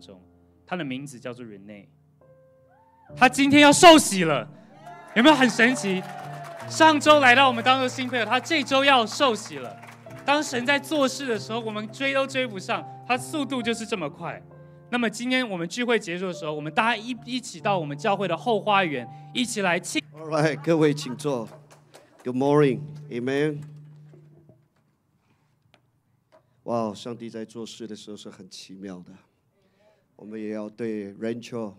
中，他的名字叫做 Rene，他今天要受洗了，有没有很神奇？上周来到我们当中新朋友，他这周要受洗了。当神在做事的时候，我们追都追不上，他速度就是这么快。那么今天我们聚会结束的时候，我们大家一一起到我们教会的后花园，一起来庆。All right，各位请坐。Good morning, Amen。哇，上帝在做事的时候是很奇妙的。我们也要对 Rancho、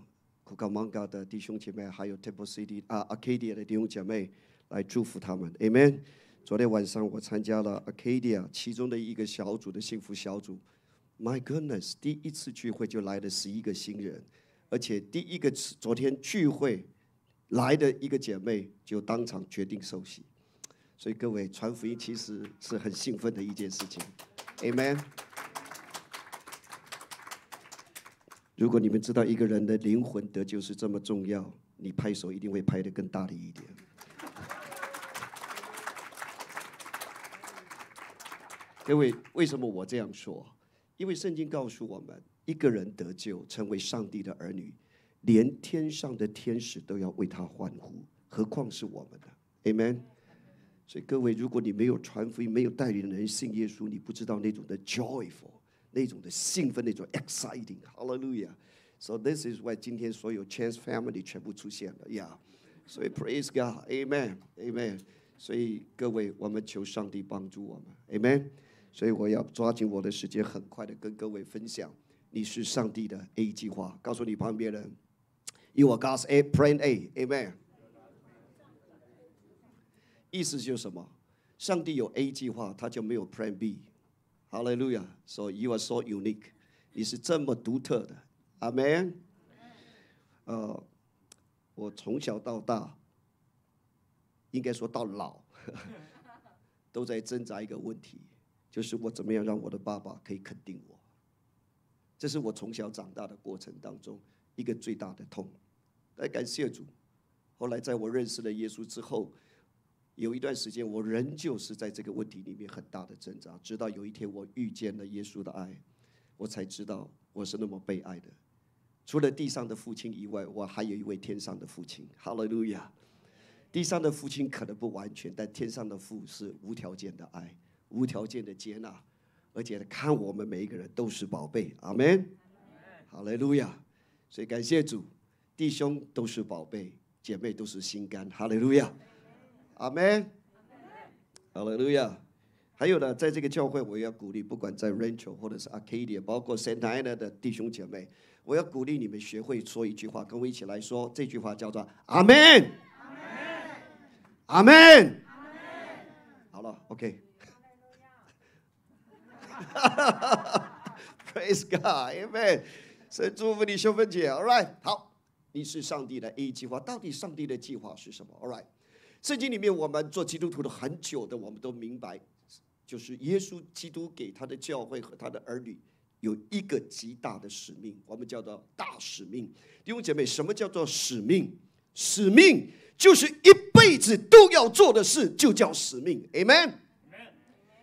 Cucamonga 的弟兄姐妹，还有 Temple City 啊 Acadia 的弟兄姐妹来祝福他们，Amen。昨天晚上我参加了 Acadia 其中的一个小组的幸福小组，My goodness，第一次聚会就来了十一个新人，而且第一个次昨天聚会来的一个姐妹就当场决定受洗，所以各位传福音其实是很兴奋的一件事情，Amen。如果你们知道一个人的灵魂得救是这么重要，你拍手一定会拍得更大力一点。各位，为什么我这样说？因为圣经告诉我们，一个人得救，成为上帝的儿女，连天上的天使都要为他欢呼，何况是我们呢，Amen。所以各位，如果你没有传福音，没有带领人信耶稣，你不知道那种的 joyful，那种的兴奋，那种 exciting，Hallelujah。So this is why 今天所有 Chance Family 全部出现了，Yeah！。所以 Praise God，Amen，Amen。所以各位，我们求上帝帮助我们，Amen。所以我要抓紧我的时间，很快的跟各位分享，你是上帝的 A 计划。告诉你旁边人，You are God's A Plan A，Amen。意思就是什么？上帝有 A 计划，他就没有 Plan B。Hallelujah。So you are so unique，你是这么独特的，Amen。呃，我从小到大，应该说到老，都在挣扎一个问题，就是我怎么样让我的爸爸可以肯定我。这是我从小长大的过程当中一个最大的痛。但感谢主，后来在我认识了耶稣之后，有一段时间我仍旧是在这个问题里面很大的挣扎，直到有一天我遇见了耶稣的爱，我才知道我是那么被爱的。除了地上的父亲以外，我还有一位天上的父亲。哈利路亚！地上的父亲可能不完全，但天上的父是无条件的爱，无条件的接纳，而且看我们每一个人都是宝贝。阿门。哈利路亚！所以感谢主，弟兄都是宝贝，姐妹都是心肝。哈利路亚！阿门。哈利路亚！还有呢，在这个教会，我要鼓励，不管在 Rancho 或者是 Arcadia，包括 Santa Ana 的弟兄姐妹，我要鼓励你们学会说一句话，跟我一起来说，这句话叫做阿门。阿门。好了，OK。Praise God，Amen。神祝福你，兄芬姐。All right，好，你是上帝的 A 计划，到底上帝的计划是什么？All right，圣经里面我们做基督徒的很久的，我们都明白，就是耶稣基督给他的教会和他的儿女有一个极大的使命，我们叫做大使命。弟兄姐妹，什么叫做使命？使命就是一辈子都要做的事，就叫使命。Amen。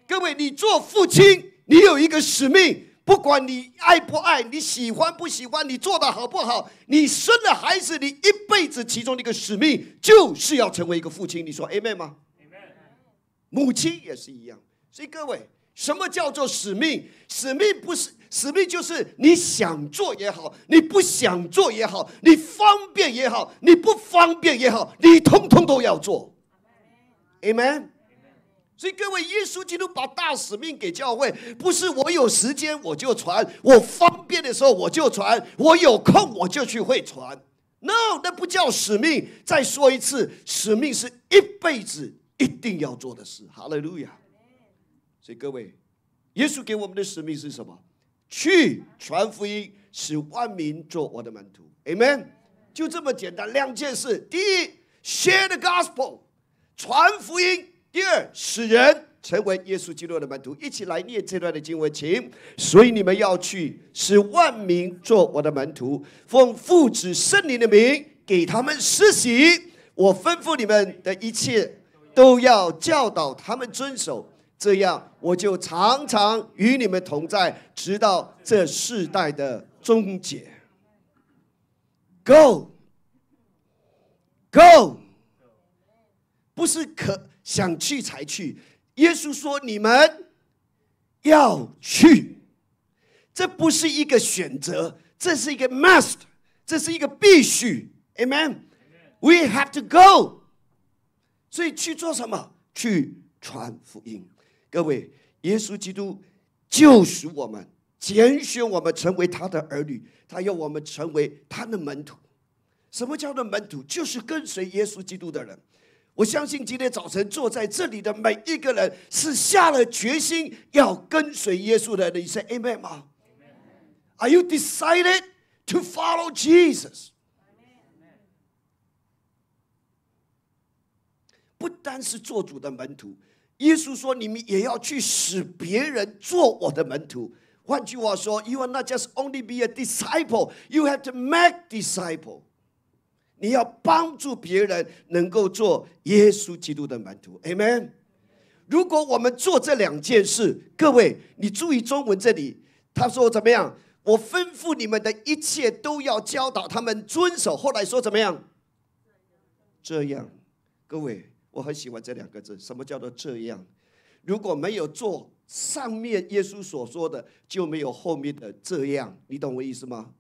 各位，你做父亲，你有一个使命，不管你爱不爱，你喜欢不喜欢，你做的好不好，你生了孩子，你一辈子其中的一个使命就是要成为一个父亲。你说 Amen 吗？Amen？母亲也是一样。所以各位，什么叫做使命？使命不是使命，就是你想做也好，你不想做也好，你方便也好，你不方便也好，你通通都要做。Amen。所以各位，耶稣基督把大使命给教会，不是我有时间我就传，我方便的时候我就传，我有空我就去会传。No，那不叫使命。再说一次，使命是一辈子一定要做的事。哈利路亚。所以各位，耶稣给我们的使命是什么？去传福音，使万民做我的门徒。Amen。就这么简单，两件事：第一，share the gospel，传福音；第二，使人成为耶稣基督的门徒。一起来念这段的经文，请。所以你们要去，使万民做我的门徒，奉父子圣灵的名给他们施洗。我吩咐你们的一切，都要教导他们遵守。这样，我就常常与你们同在，直到这世代的终结。Go，Go，不是可想去才去。耶稣说：“你们要去。”这不是一个选择，这是一个 must，这是一个必须。Amen，We have to go。所以去做什么？去传福音。各位，耶稣基督救赎我们，拣选我们成为他的儿女，他要我们成为他的门徒。什么叫做门徒？就是跟随耶稣基督的人。我相信今天早晨坐在这里的每一个人是下了决心要跟随耶稣的。你说 Amen 吗？Are you decided to follow Jesus？不单是做主的门徒，耶稣说：“你们也要去使别人做我的门徒。”换句话说，You are not just only be a disciple, you have to make disciple。你要帮助别人能够做耶稣基督的门徒。Amen。如果我们做这两件事，各位，你注意中文这里，他说怎么样？我吩咐你们的一切都要教导他们遵守。后来说怎么样？这样，各位，我很喜欢这两个字。什么叫做这样？如果没有做上面耶稣所说的，就没有后面的这样。你懂我意思吗？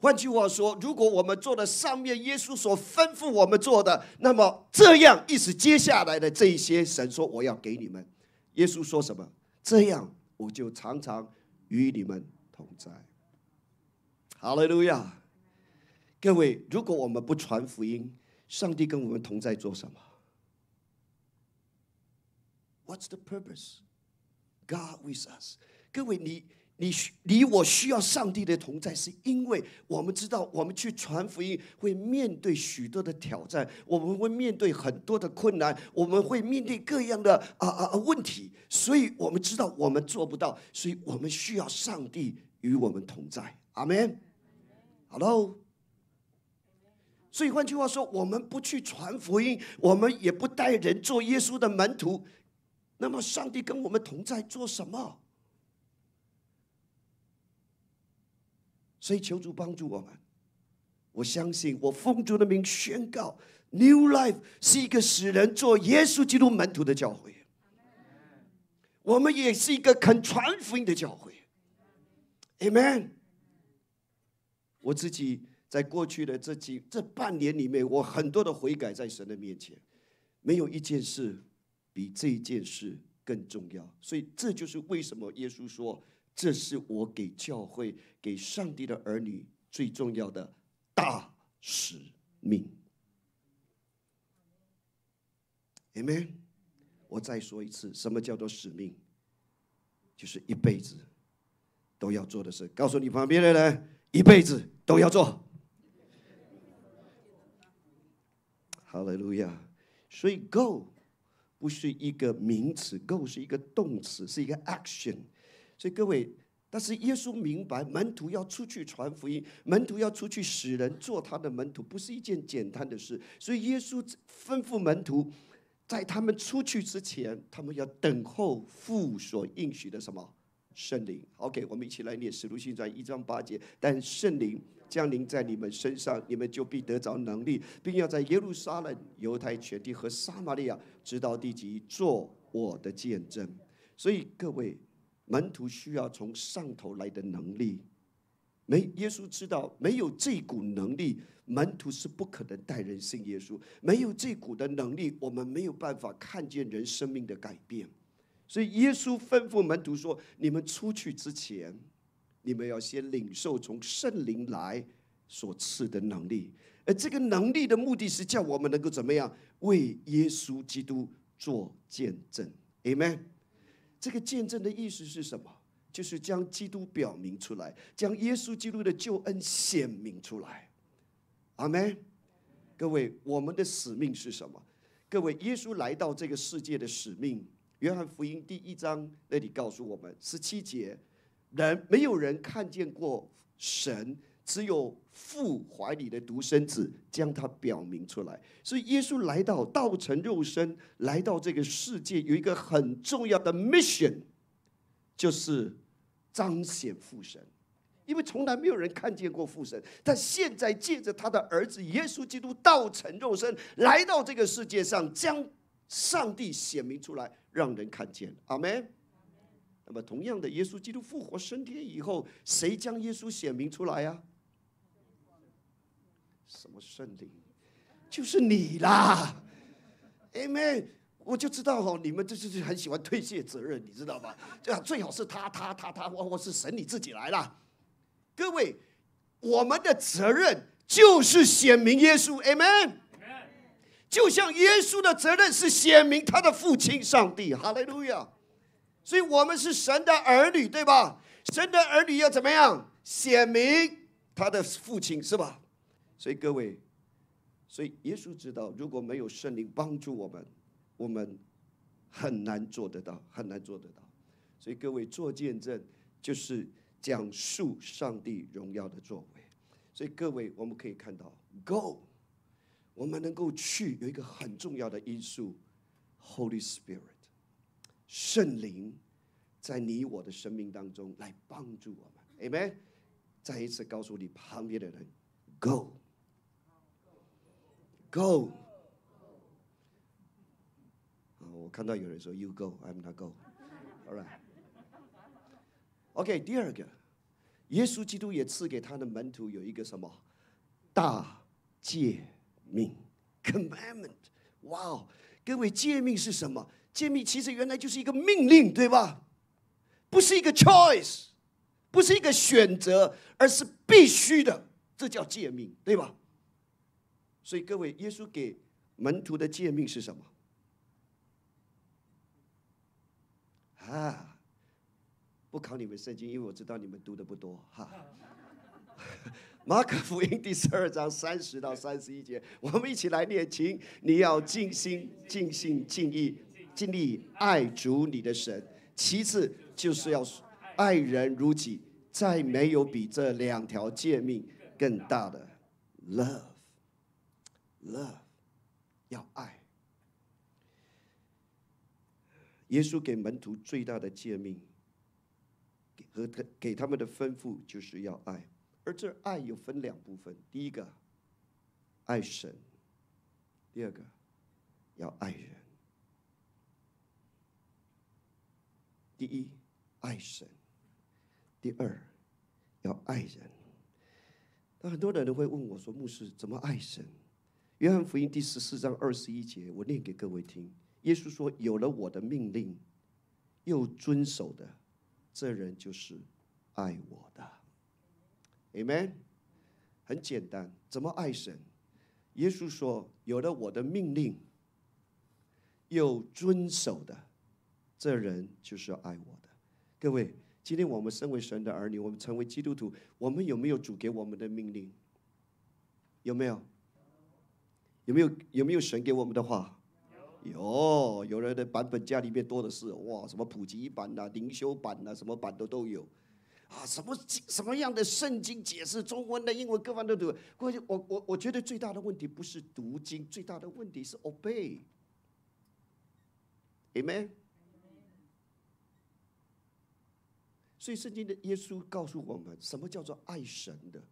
换句话说，如果我们做了上面耶稣所吩咐我们做的，那么这样意思接下来的这一些，神说我要给你们。耶稣说什么？这样我就常常与你们。同在，哈利路亚！各位，如果我们不传福音，上帝跟我们同在做什么？What's the purpose? God with us。各位，你你需你我需要上帝的同在，是因为我们知道，我们去传福音会面对许多的挑战，我们会面对很多的困难，我们会面对各样的啊啊啊问题，所以我们知道我们做不到，所以我们需要上帝。与我们同在，阿门。好喽。所以换句话说，我们不去传福音，我们也不带人做耶稣的门徒，那么上帝跟我们同在做什么？所以求主帮助我们。我相信，我奉主的名宣告，New Life 是一个使人做耶稣基督门徒的教会。我们也是一个肯传福音的教会。Amen。我自己在过去的这几这半年里面，我很多的悔改在神的面前，没有一件事比这件事更重要。所以这就是为什么耶稣说，这是我给教会、给上帝的儿女最重要的大使命。Amen。我再说一次，什么叫做使命？就是一辈子。都要做的事，告诉你旁边的人，一辈子都要做。哈利路亚！所以 “go” 不是一个名词，“go” 是一个动词，是一个 action。所以各位，但是耶稣明白，门徒要出去传福音，门徒要出去使人做他的门徒，不是一件简单的事。所以耶稣吩咐门徒，在他们出去之前，他们要等候父所应许的什么？圣灵，OK，我们一起来念《使徒行传》一章八节。但圣灵降临在你们身上，你们就必得着能力，并要在耶路撒冷、犹太全地和撒玛利亚，直到地极，做我的见证。所以各位门徒需要从上头来的能力。没，耶稣知道没有这股能力，门徒是不可能带人信耶稣。没有这股的能力，我们没有办法看见人生命的改变。所以耶稣吩咐门徒说：“你们出去之前，你们要先领受从圣灵来所赐的能力。而这个能力的目的是叫我们能够怎么样为耶稣基督做见证？Amen。这个见证的意思是什么？就是将基督表明出来，将耶稣基督的救恩显明出来。阿门。各位，我们的使命是什么？各位，耶稣来到这个世界的使命。”约翰福音第一章那里告诉我们，十七节，人没有人看见过神，只有父怀里的独生子将他表明出来。所以耶稣来到道成肉身，来到这个世界，有一个很重要的 mission，就是彰显父神。因为从来没有人看见过父神，但现在借着他的儿子耶稣基督道成肉身来到这个世界上，将上帝显明出来，让人看见。阿门。那么，同样的，耶稣基督复活升天以后，谁将耶稣显明出来呀？什么圣灵？就是你啦，Amen。我就知道哦，你们这就是很喜欢推卸责任，你知道吧？这样最好是他他他他，或或是神你自己来了。各位，我们的责任就是显明耶稣，Amen。就像耶稣的责任是显明他的父亲上帝，哈利路亚。所以我们是神的儿女，对吧？神的儿女要怎么样显明他的父亲，是吧？所以各位，所以耶稣知道，如果没有圣灵帮助我们，我们很难做得到，很难做得到。所以各位做见证，就是讲述上帝荣耀的作为。所以各位，我们可以看到，Go，我们能够去，有一个很重要的因素，Holy Spirit，圣灵在你我的生命当中来帮助我们。Amen。再一次告诉你旁边的人，Go。Go。我看到有人说 “You go, I'm not go”。All right。OK，第二个，耶稣基督也赐给他的门徒有一个什么大诫命 （commandment）。哇哦，各位，诫命是什么？诫命其实原来就是一个命令，对吧？不是一个 choice，不是一个选择，而是必须的，这叫诫命，对吧？所以各位，耶稣给门徒的诫命是什么？啊，不考你们圣经，因为我知道你们读的不多哈。马可福音第十二章三十到三十一节，我们一起来念经。你要尽心、尽性、尽意、尽力爱主你的神。其次就是要爱人如己，再没有比这两条诫命更大的 love。love，要爱。耶稣给门徒最大的诫命和他给他们的吩咐，就是要爱。而这爱有分两部分：第一个，爱神；第二个，要爱人。第一，爱神；第二，要爱人。那很多人都会问我说：“牧师，怎么爱神？”约翰福音第十四章二十一节，我念给各位听。耶稣说：“有了我的命令，又遵守的，这人就是爱我的。” Amen。很简单，怎么爱神？耶稣说：“有了我的命令，又遵守的，这人就是要爱我的。”各位，今天我们身为神的儿女，我们成为基督徒，我们有没有主给我们的命令？有没有？有没有有没有神给我们的话？有，有人的版本家里面多的是，哇，什么普及版呐、灵修版呐，什么版的都有，啊，什么什么样的圣经解释，中文的、英文各方都读。过去我我我觉得最大的问题不是读经，最大的问题是 obey，amen。所以圣经的耶稣告诉我们，什么叫做爱神的？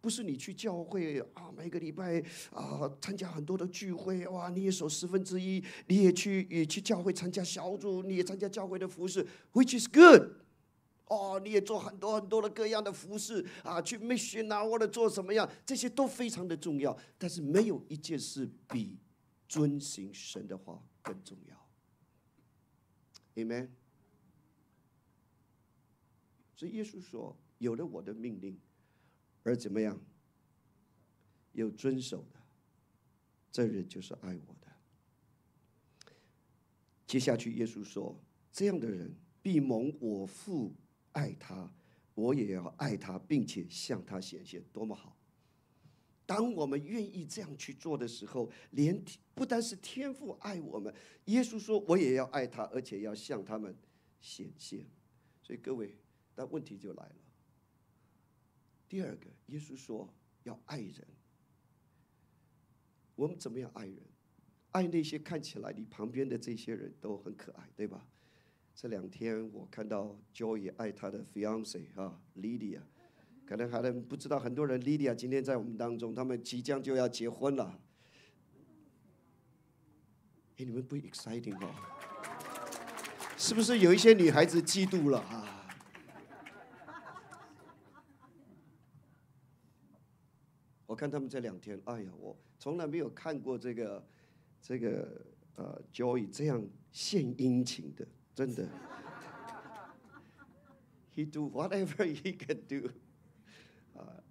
不是你去教会啊，每个礼拜啊参加很多的聚会，哇，你也守十分之一，你也去也去教会参加小组，你也参加教会的服饰，which is good，哦，你也做很多很多的各样的服饰啊，去 mission 啊或者做什么样，这些都非常的重要，但是没有一件事比遵行神的话更重要，amen。所以耶稣说，有了我的命令。而怎么样？有遵守的，这人就是爱我的。接下去，耶稣说：“这样的人必蒙我父爱他，我也要爱他，并且向他显现，多么好！当我们愿意这样去做的时候，连不单是天父爱我们，耶稣说我也要爱他，而且要向他们显现。所以各位，那问题就来了。”第二个，耶稣说要爱人。我们怎么样爱人？爱那些看起来你旁边的这些人都很可爱，对吧？这两天我看到 Joy 爱他的 fiance 啊，Lydia，可能还能不知道，很多人 Lydia 今天在我们当中，他们即将就要结婚了。哎，你们不 exciting 哦？是不是有一些女孩子嫉妒了啊？我看他们这两天，哎呀，我从来没有看过这个这个呃 Joy 这样献殷勤的，真的。He do whatever he can do。啊，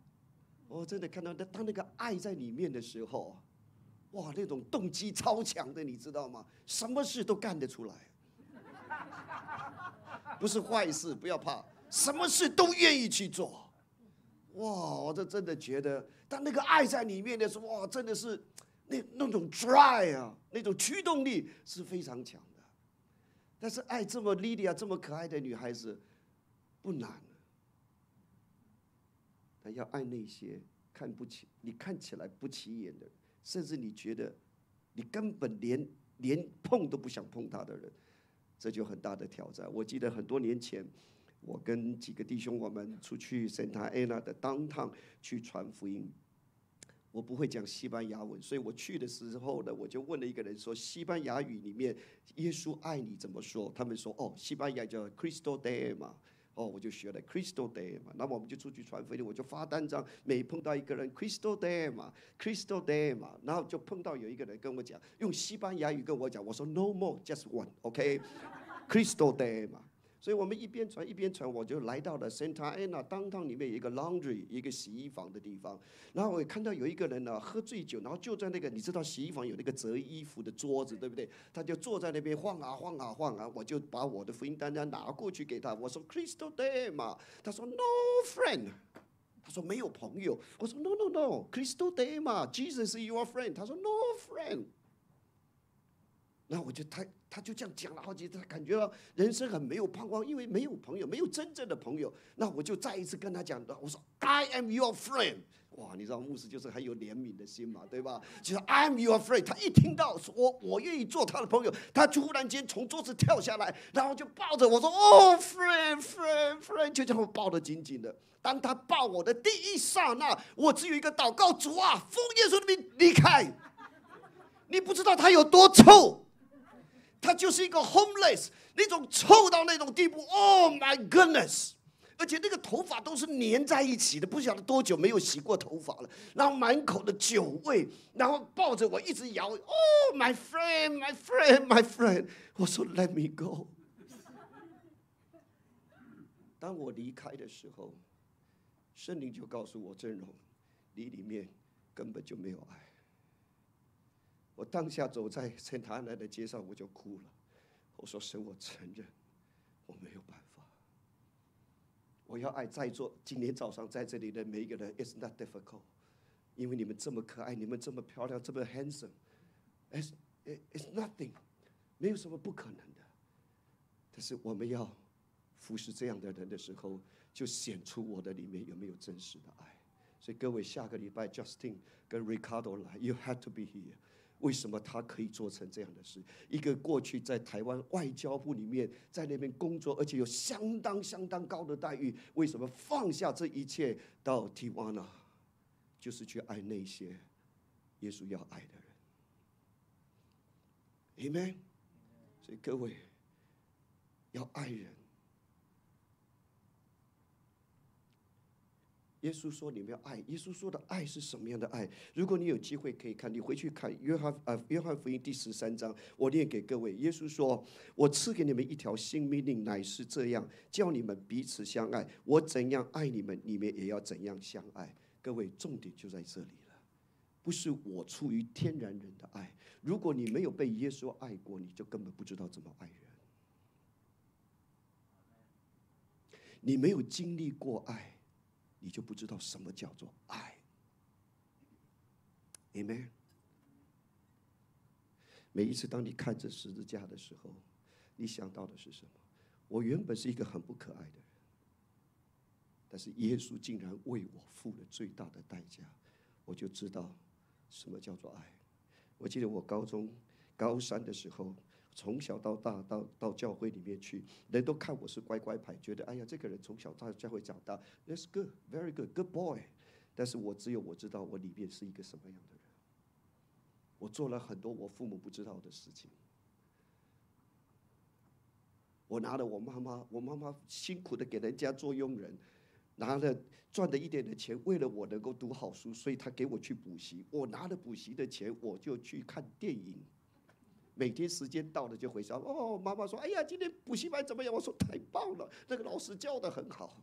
我真的看到他，当那个爱在里面的时候，哇，那种动机超强的，你知道吗？什么事都干得出来。不是坏事，不要怕，什么事都愿意去做。哇，我这真的觉得，当那个爱在里面的时候，哇，真的是那那种 dry 啊，那种驱动力是非常强的。但是爱这么 Lydia 这么可爱的女孩子不难，但要爱那些看不起你、看起来不起眼的，甚至你觉得你根本连连碰都不想碰他的人。这就很大的挑战。我记得很多年前，我跟几个弟兄我们出去 Santa Ana 的 downtown 去传福音。我不会讲西班牙文，所以我去的时候呢，我就问了一个人说：“西班牙语里面耶稣爱你怎么说？”他们说：“哦，西班牙叫 Cristo de 嘛。”哦，我就学了 Crystal Day 嘛，那么我们就出去传福音，我就发单张，每碰到一个人 Crystal Day 嘛，Crystal Day 嘛，然后就碰到有一个人跟我讲，用西班牙语跟我讲，我说 No more，just one，OK，Crystal Day 嘛。所以我们一边传一边传，我就来到了 Santa Ana 当堂里面有一个 laundry 一个洗衣房的地方，然后我看到有一个人呢喝醉酒，然后就在那个你知道洗衣房有那个折衣服的桌子对不对？他就坐在那边晃啊晃啊晃啊，我就把我的福音单单拿过去给他，我说 Crystal Day 嘛，他说 No friend，他说没有朋友，我说 No No No，Crystal Day 嘛，Jesus is your friend，他说 No friend。那我就他他就这样讲了好几次，感觉到人生很没有盼望，因为没有朋友，没有真正的朋友。那我就再一次跟他讲，我说 I am your friend。哇，你知道牧师就是很有怜悯的心嘛，对吧？就是 I am your friend。他一听到说我我愿意做他的朋友，他突然间从桌子跳下来，然后就抱着我说哦，friend friend friend，就这样抱得紧紧的。当他抱我的第一刹那，我只有一个祷告：主啊，奉耶稣的名离开。你不知道他有多臭。他就是一个 homeless，那种臭到那种地步，Oh my goodness！而且那个头发都是粘在一起的，不晓得多久没有洗过头发了，然后满口的酒味，然后抱着我一直摇，Oh my friend，my friend，my friend！我说 Let me go。当我离开的时候，圣灵就告诉我：真容，你里面根本就没有爱。我当下走在圣塔奈的街上，我就哭了。我说：“神，我承认我没有办法。我要爱在座今天早上在这里的每一个人。It's not difficult，因为你们这么可爱，你们这么漂亮，这么 handsome。It's it's nothing，没有什么不可能的。但是我们要服侍这样的人的时候，就显出我的里面有没有真实的爱。所以各位，下个礼拜 Justin 跟 Ricardo 来，You have to be here。”为什么他可以做成这样的事？一个过去在台湾外交部里面，在那边工作，而且有相当相当高的待遇，为什么放下这一切到提瓦纳，就是去爱那些耶稣要爱的人？Amen。所以各位要爱人。耶稣说：“你们要爱。”耶稣说的爱是什么样的爱？如果你有机会可以看，你回去看约翰呃约翰福音第十三章，我念给各位。耶稣说：“我赐给你们一条新命令，乃是这样，叫你们彼此相爱。我怎样爱你们，你们也要怎样相爱。”各位，重点就在这里了，不是我出于天然人的爱。如果你没有被耶稣爱过，你就根本不知道怎么爱人。你没有经历过爱。你就不知道什么叫做爱，Amen。每一次当你看着十字架的时候，你想到的是什么？我原本是一个很不可爱的人，但是耶稣竟然为我付了最大的代价，我就知道什么叫做爱。我记得我高中高三的时候，从小到大到到教会里面去，人都看我是乖乖牌，觉得哎呀，这个人从小到教会长大，That's good, very good, good boy。但是我只有我知道我里面是一个什么样的人。我做了很多我父母不知道的事情。我拿了我妈妈，我妈妈辛苦的给人家做佣人，拿了赚的一点的钱，为了我能够读好书，所以她给我去补习。我拿了补习的钱，我就去看电影。每天时间到了就回家。哦，妈妈说：“哎呀，今天补习班怎么样？”我说：“太棒了，那个老师教的很好。”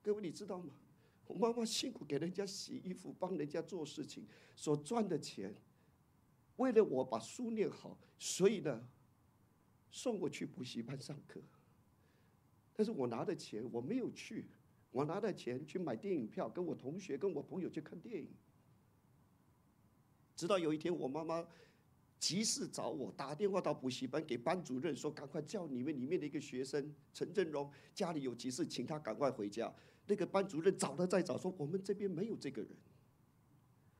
各位，你知道吗？我妈妈辛苦给人家洗衣服，帮人家做事情，所赚的钱，为了我把书念好，所以呢，送我去补习班上课。但是我拿的钱我没有去，我拿的钱去买电影票，跟我同学、跟我朋友去看电影。直到有一天，我妈妈。急事找我，打电话到补习班给班主任说：“赶快叫你们里面的一个学生陈振荣，家里有急事，请他赶快回家。”那个班主任找了再找，说：“我们这边没有这个人。”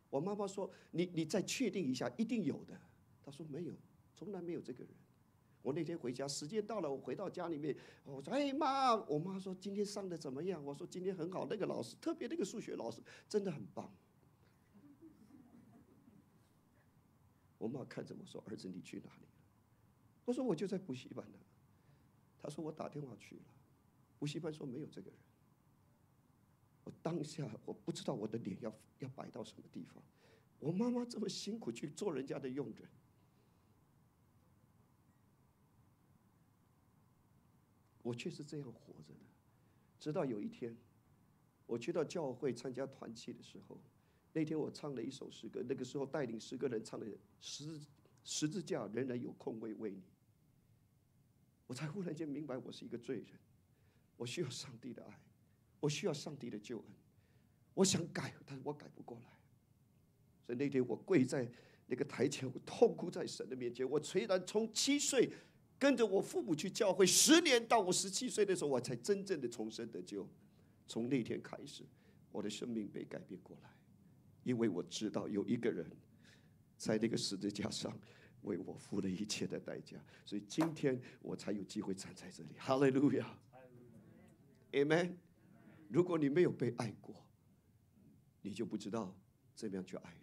我妈妈说：“你你再确定一下，一定有的。”他说：“没有，从来没有这个人。”我那天回家，时间到了，我回到家里面，我说：“哎妈！”我妈说：“今天上的怎么样？”我说：“今天很好，那个老师，特别那个数学老师，真的很棒。”我妈看着我说：“儿子，你去哪里了？”我说：“我就在补习班呢。”他说：“我打电话去了，补习班说没有这个人。”我当下我不知道我的脸要要摆到什么地方。我妈妈这么辛苦去做人家的佣人，我却是这样活着的。直到有一天，我去到教会参加团契的时候。那天我唱了一首诗歌，那个时候带领诗歌人唱的“十十字架仍然有空位为你”，我才忽然间明白我是一个罪人，我需要上帝的爱，我需要上帝的救恩，我想改，但是我改不过来。所以那天我跪在那个台前，我痛哭在神的面前。我虽然从七岁跟着我父母去教会，十年到我十七岁的时候，我才真正的重生得救。从那天开始，我的生命被改变过来。因为我知道有一个人在那个十字架上为我付了一切的代价，所以今天我才有机会站在这里。哈利路亚，Amen。如果你没有被爱过，你就不知道怎么样去爱人。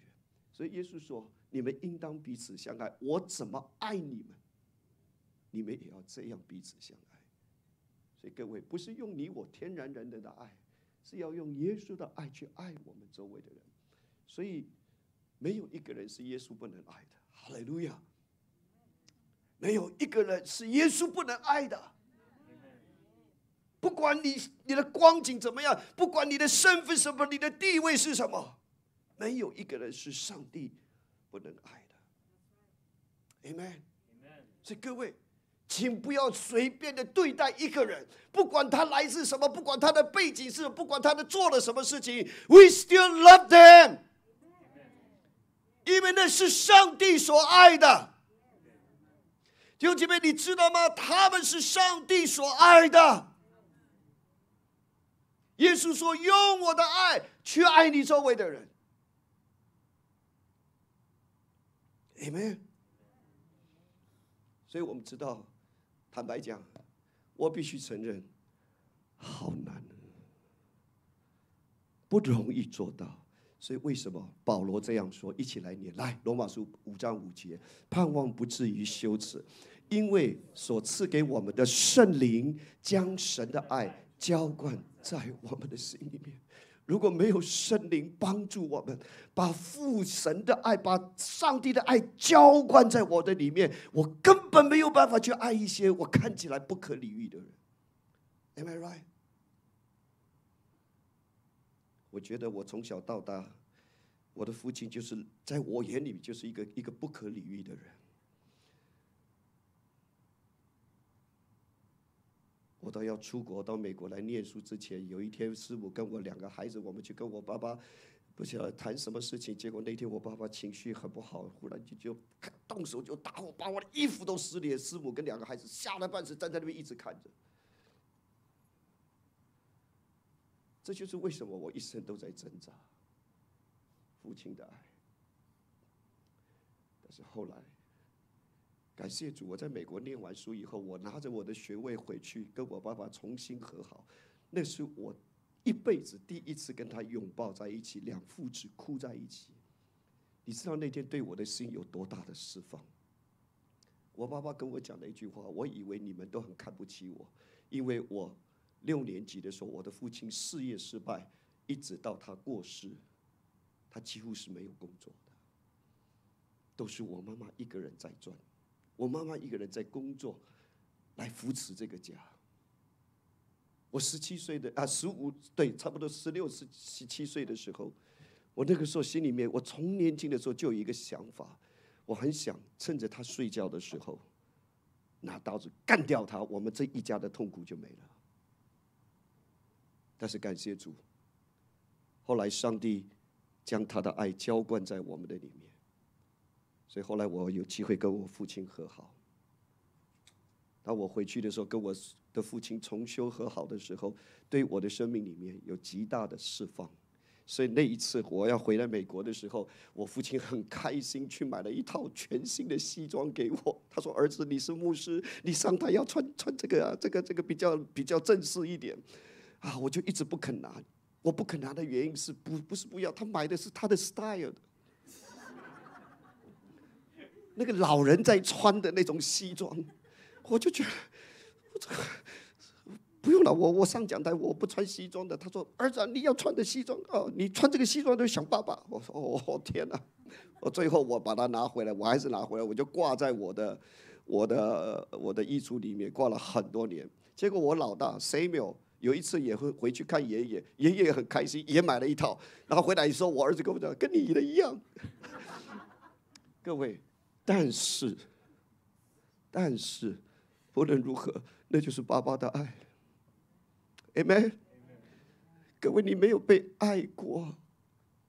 所以耶稣说：“你们应当彼此相爱。我怎么爱你们，你们也要这样彼此相爱。”所以各位，不是用你我天然人的爱，是要用耶稣的爱去爱我们周围的人。所以，没有一个人是耶稣不能爱的。哈利路亚！没有一个人是耶稣不能爱的。不管你你的光景怎么样，不管你的身份什么，你的地位是什么，没有一个人是上帝不能爱的。Amen。所以各位，请不要随便的对待一个人，不管他来自什么，不管他的背景是，不管他的做了什么事情，We still love them。因为那是上帝所爱的，弟兄姐妹，你知道吗？他们是上帝所爱的。耶稣说：“用我的爱去爱你周围的人。” Amen。所以我们知道，坦白讲，我必须承认，好难，不容易做到。所以，为什么保罗这样说？一起来念，来，罗马书五章五节，盼望不至于羞耻，因为所赐给我们的圣灵将神的爱浇灌在我们的心里面。如果没有圣灵帮助我们，把父神的爱、把上帝的爱浇灌在我的里面，我根本没有办法去爱一些我看起来不可理喻的人。Am I right？我觉得我从小到大，我的父亲就是在我眼里就是一个一个不可理喻的人。我到要出国到美国来念书之前，有一天师母跟我两个孩子，我们去跟我爸爸不晓得谈什么事情，结果那天我爸爸情绪很不好，忽然就就动手就打我，把我的衣服都撕裂。师母跟两个孩子吓了半死，站在那边一直看着。这就是为什么我一生都在挣扎父亲的爱。但是后来，感谢主，我在美国念完书以后，我拿着我的学位回去，跟我爸爸重新和好。那是我一辈子第一次跟他拥抱在一起，两父子哭在一起。你知道那天对我的心有多大的释放？我爸爸跟我讲了一句话，我以为你们都很看不起我，因为我六年级的时候，我的父亲事业失败，一直到他过世，他几乎是没有工作的，都是我妈妈一个人在赚。我妈妈一个人在工作，来扶持这个家。我十七岁的啊，十五对，差不多十六、十十七岁的时候，我那个时候心里面，我从年轻的时候就有一个想法，我很想趁着他睡觉的时候，拿刀子干掉他，我们这一家的痛苦就没了。但是感谢主，后来上帝将他的爱浇灌在我们的里面。所以后来我有机会跟我父亲和好。当我回去的时候，跟我的父亲重修和好的时候，对我的生命里面有极大的释放。所以那一次我要回来美国的时候，我父亲很开心去买了一套全新的西装给我。他说：“儿子，你是牧师，你上台要穿穿这个啊，这个这个比较比较正式一点。”啊，我就一直不肯拿。我不肯拿的原因是不不是不要，他买的是他的 style 的。那个老人在穿的那种西装，我就觉得，我这个不用了，我我上讲台我不穿西装的。他说：“儿子，你要穿的西装哦，你穿这个西装都想爸爸。”我说：“哦天哪！”我最后我把它拿回来，我还是拿回来，我就挂在我的我的我的衣橱里面，挂了很多年。结果我老大 Samuel 有一次也会回去看爷爷，爷爷也很开心，也买了一套。然后回来说：“我儿子跟我讲，跟你的一样。”各位。但是，但是，不论如何，那就是爸爸的爱。Amen。各位，你没有被爱过，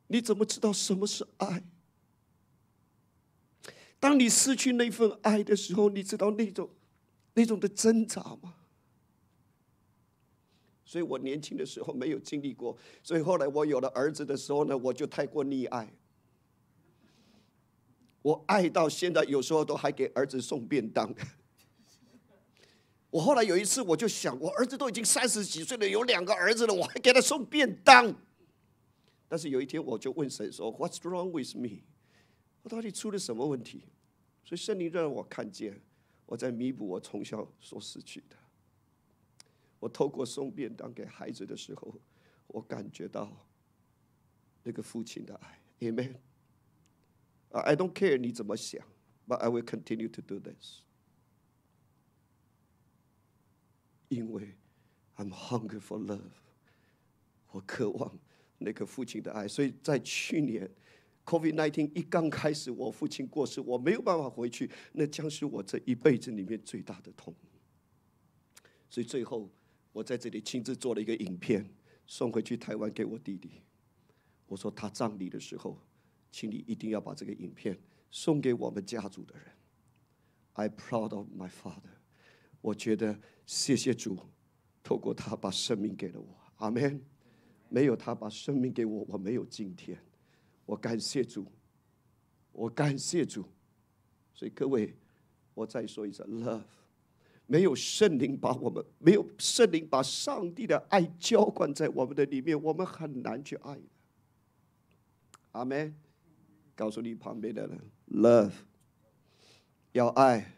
你怎么知道什么是爱？当你失去那份爱的时候，你知道那种那种的挣扎吗？所以我年轻的时候没有经历过，所以后来我有了儿子的时候呢，我就太过溺爱。我爱到现在，有时候都还给儿子送便当。我后来有一次，我就想，我儿子都已经三十几岁了，有两个儿子了，我还给他送便当。但是有一天，我就问神说：“What's wrong with me？我到底出了什么问题？”所以圣灵让我看见，我在弥补我从小所失去的。我透过送便当给孩子的时候，我感觉到那个父亲的爱。Amen。I don't care 你怎么想，but I will continue to do this。因为 I'm hungry for love，我渴望那个父亲的爱。所以在去年 COVID-19 一刚开始，我父亲过世，我没有办法回去，那将是我这一辈子里面最大的痛。所以最后，我在这里亲自做了一个影片，送回去台湾给我弟弟。我说他葬礼的时候。请你一定要把这个影片送给我们家族的人。I proud of my father。我觉得谢谢主，透过他把生命给了我。阿门。没有他把生命给我，我没有今天。我感谢主，我感谢主。所以各位，我再说一次，love。没有圣灵把我们，没有圣灵把上帝的爱浇灌在我们的里面，我们很难去爱。阿门。告诉你旁边的人，love 要爱。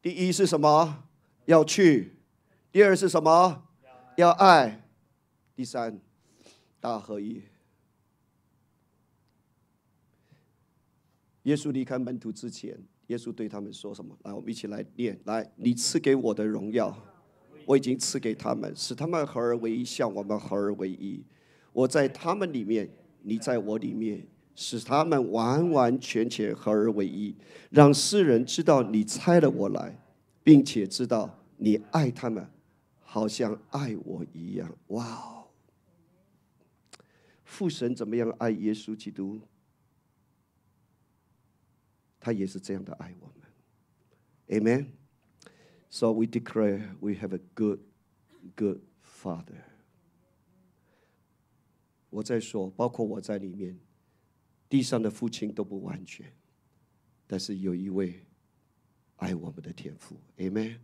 第一是什么？要去。第二是什么？要爱。第三，大合一。耶稣离开门徒之前，耶稣对他们说什么？来，我们一起来念。来，你赐给我的荣耀，我已经赐给他们，使他们合而为一，像我们合而为一。我在他们里面，你在我里面。使他们完完全全合而为一，让世人知道你猜了我来，并且知道你爱他们，好像爱我一样。哇哦！父神怎么样爱耶稣基督？他也是这样的爱我们。Amen. So we declare we have a good, good Father. 我在说，包括我在里面。地上的父亲都不完全，但是有一位 爱我们的天父。Amen。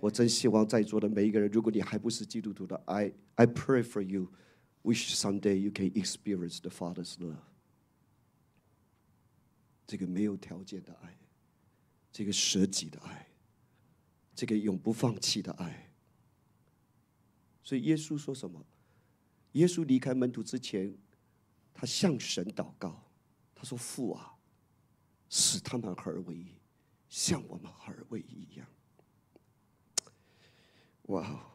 我真希望在座的每一个人，如果你还不是基督徒的，I I pray for you, wish someday you can experience the Father's love。 这个没有条件的爱，这个舍己的爱，这个永不放弃的爱。所以耶稣说什么？耶稣离开门徒之前，他向神祷告，他说：“父啊，使他们合而为一，像我们合而为一一样。”哇！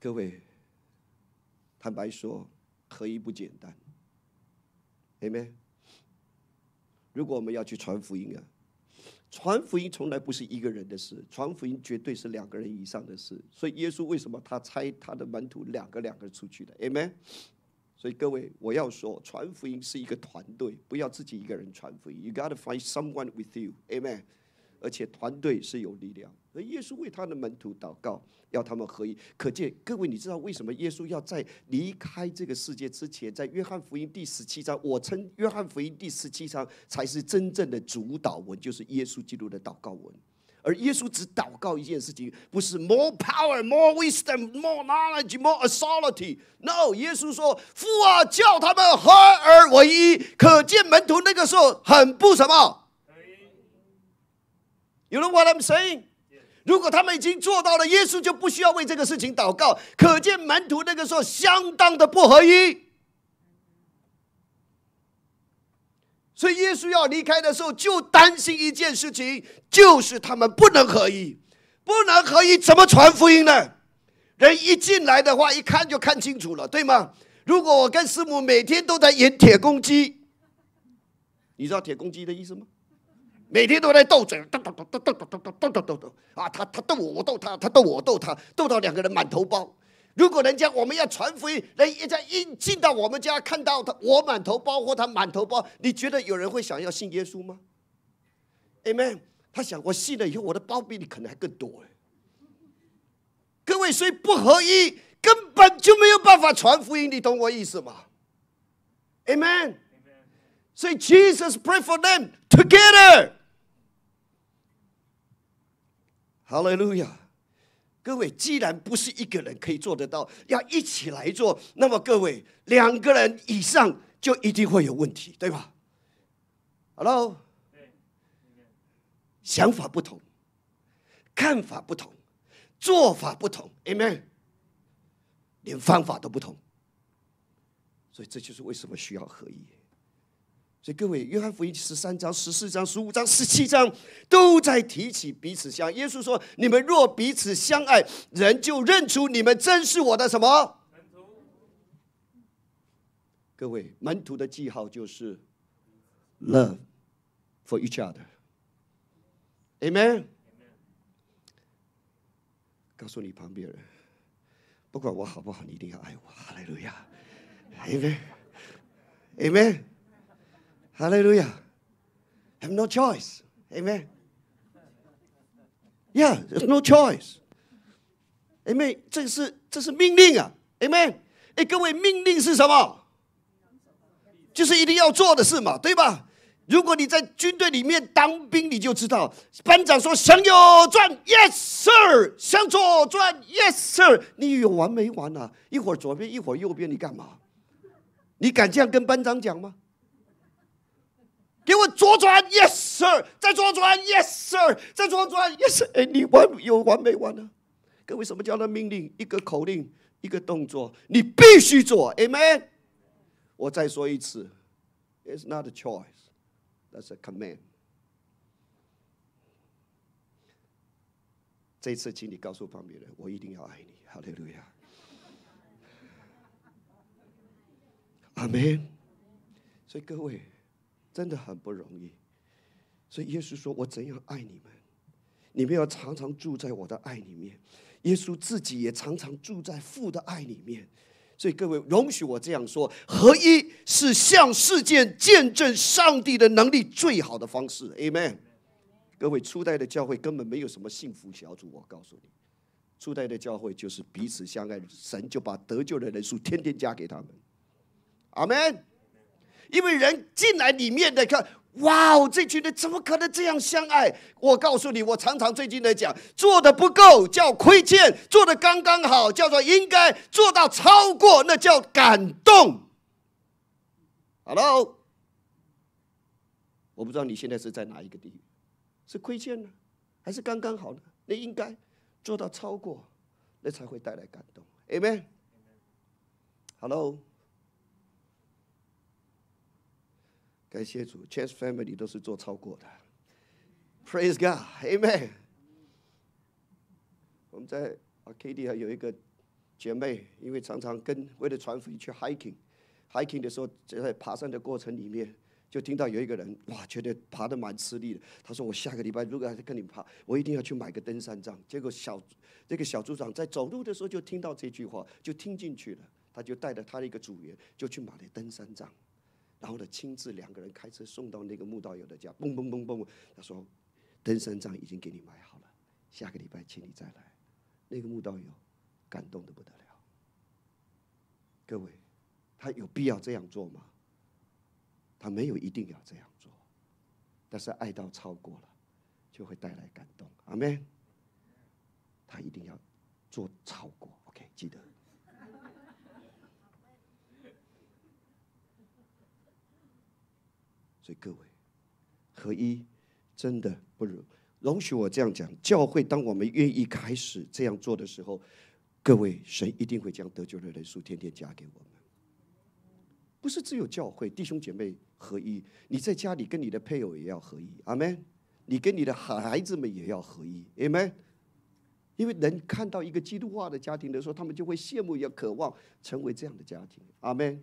各位，坦白说，合一不简单。Amen。如果我们要去传福音啊，传福音从来不是一个人的事，传福音绝对是两个人以上的事。所以耶稣为什么他差他的门徒两个两个出去的？Amen。所以各位，我要说，传福音是一个团队，不要自己一个人传福音。You gotta find someone with you. Amen。而且团队是有力量。而耶稣为他的门徒祷告，要他们合一。可见，各位，你知道为什么耶稣要在离开这个世界之前，在约翰福音第十七章，我称约翰福音第十七章才是真正的主导文，就是耶稣基督的祷告文。而耶稣只祷告一件事情，不是 more power, more wisdom, more knowledge, more authority。No，耶稣说：“父啊，叫他们合而为一。”可见门徒那个时候很不什么。有人问他们谁如果他们已经做到了，耶稣就不需要为这个事情祷告。可见门徒那个时候相当的不合一，所以耶稣要离开的时候，就担心一件事情，就是他们不能合一，不能合一，怎么传福音呢？人一进来的话，一看就看清楚了，对吗？如果我跟师母每天都在演铁公鸡，你知道铁公鸡的意思吗？每天都在斗嘴，斗斗斗斗斗斗斗斗斗斗斗啊！他他斗我，我斗他，他斗我，斗他，斗到两个人满头包。如果人家我们要传福音，人家一进到我们家看到他我满头包或他满头包，你觉得有人会想要信耶稣吗？Amen。他想我信了以后，我的包比你可能还更多哎。各位，所以不合一根本就没有办法传福音，你懂我意思吗？Amen。所以 Jesus pray for them together。哈利路亚！各位，既然不是一个人可以做得到，要一起来做，那么各位两个人以上就一定会有问题，对吧？Hello，想法不同，看法不同，做法不同，Amen。连方法都不同，所以这就是为什么需要合一。所以各位，约翰福音十三章、十四章、十五章、十七章都在提起彼此相爱。耶稣说：“你们若彼此相爱，人就认出你们真是我的什么？”各位，门徒的记号就是 love for each other。Amen。告诉你旁边人，不管我好不好，你一定要爱我。哈利路亚。Amen。Amen。Hallelujah. Have no choice. Amen. Yeah, there's no choice. Amen. 这是这是命令啊。Amen. 哎，各位，命令是什么？就是一定要做的事嘛，对吧？如果你在军队里面当兵，你就知道，班长说向右转，Yes sir；向左转，Yes sir。你有完没完啊？一会儿左边，一会儿右边，你干嘛？你敢这样跟班长讲吗？给我左转，Yes sir，再左转，Yes sir，再左转，Yes。哎，你完有完没完呢？各位，什么叫做命令？一个口令，一个动作，你必须做，Amen。我再说一次，It's not a choice，that's a command。这次，请你告诉旁边人，我一定要爱你，哈利路亚，阿门。所以各位。真的很不容易，所以耶稣说：“我怎样爱你们，你们要常常住在我的爱里面。”耶稣自己也常常住在父的爱里面。所以各位，容许我这样说：合一是向世界见证上帝的能力最好的方式。Amen。各位，初代的教会根本没有什么幸福小组，我告诉你，初代的教会就是彼此相爱，神就把得救的人数天天加给他们。阿门。因为人进来里面的看，哇哦，这群人怎么可能这样相爱？我告诉你，我常常最近在讲，做的不够叫亏欠，做的刚刚好叫做应该，做到超过那叫感动。Hello，我不知道你现在是在哪一个地，是亏欠呢，还是刚刚好呢？那应该做到超过，那才会带来感动。Amen。Hello。感谢主，Chance Family 都是做超过的，Praise God，Amen。我们在 Arcadia 有一个姐妹，因为常常跟为了传福音去 hiking，hiking 的时候在爬山的过程里面，就听到有一个人哇，觉得爬的蛮吃力的。他说：“我下个礼拜如果还是跟你爬，我一定要去买个登山杖。”结果小这个小组长在走路的时候就听到这句话，就听进去了。他就带着他的一个组员，就去买了登山杖。然后呢，亲自两个人开车送到那个木道友的家，嘣嘣嘣嘣，他说：“登山杖已经给你买好了，下个礼拜请你再来。”那个木道友感动的不得了。各位，他有必要这样做吗？他没有一定要这样做，但是爱到超过了，就会带来感动。阿门。他一定要做超过，OK，记得。所以各位，合一真的不容容许我这样讲。教会当我们愿意开始这样做的时候，各位，神一定会将得救的人数天天加给我们。不是只有教会弟兄姐妹合一，你在家里跟你的配偶也要合一，阿门。你跟你的孩子们也要合一，阿门。因为人看到一个基督化的家庭的时候，他们就会羡慕，也渴望成为这样的家庭，阿门。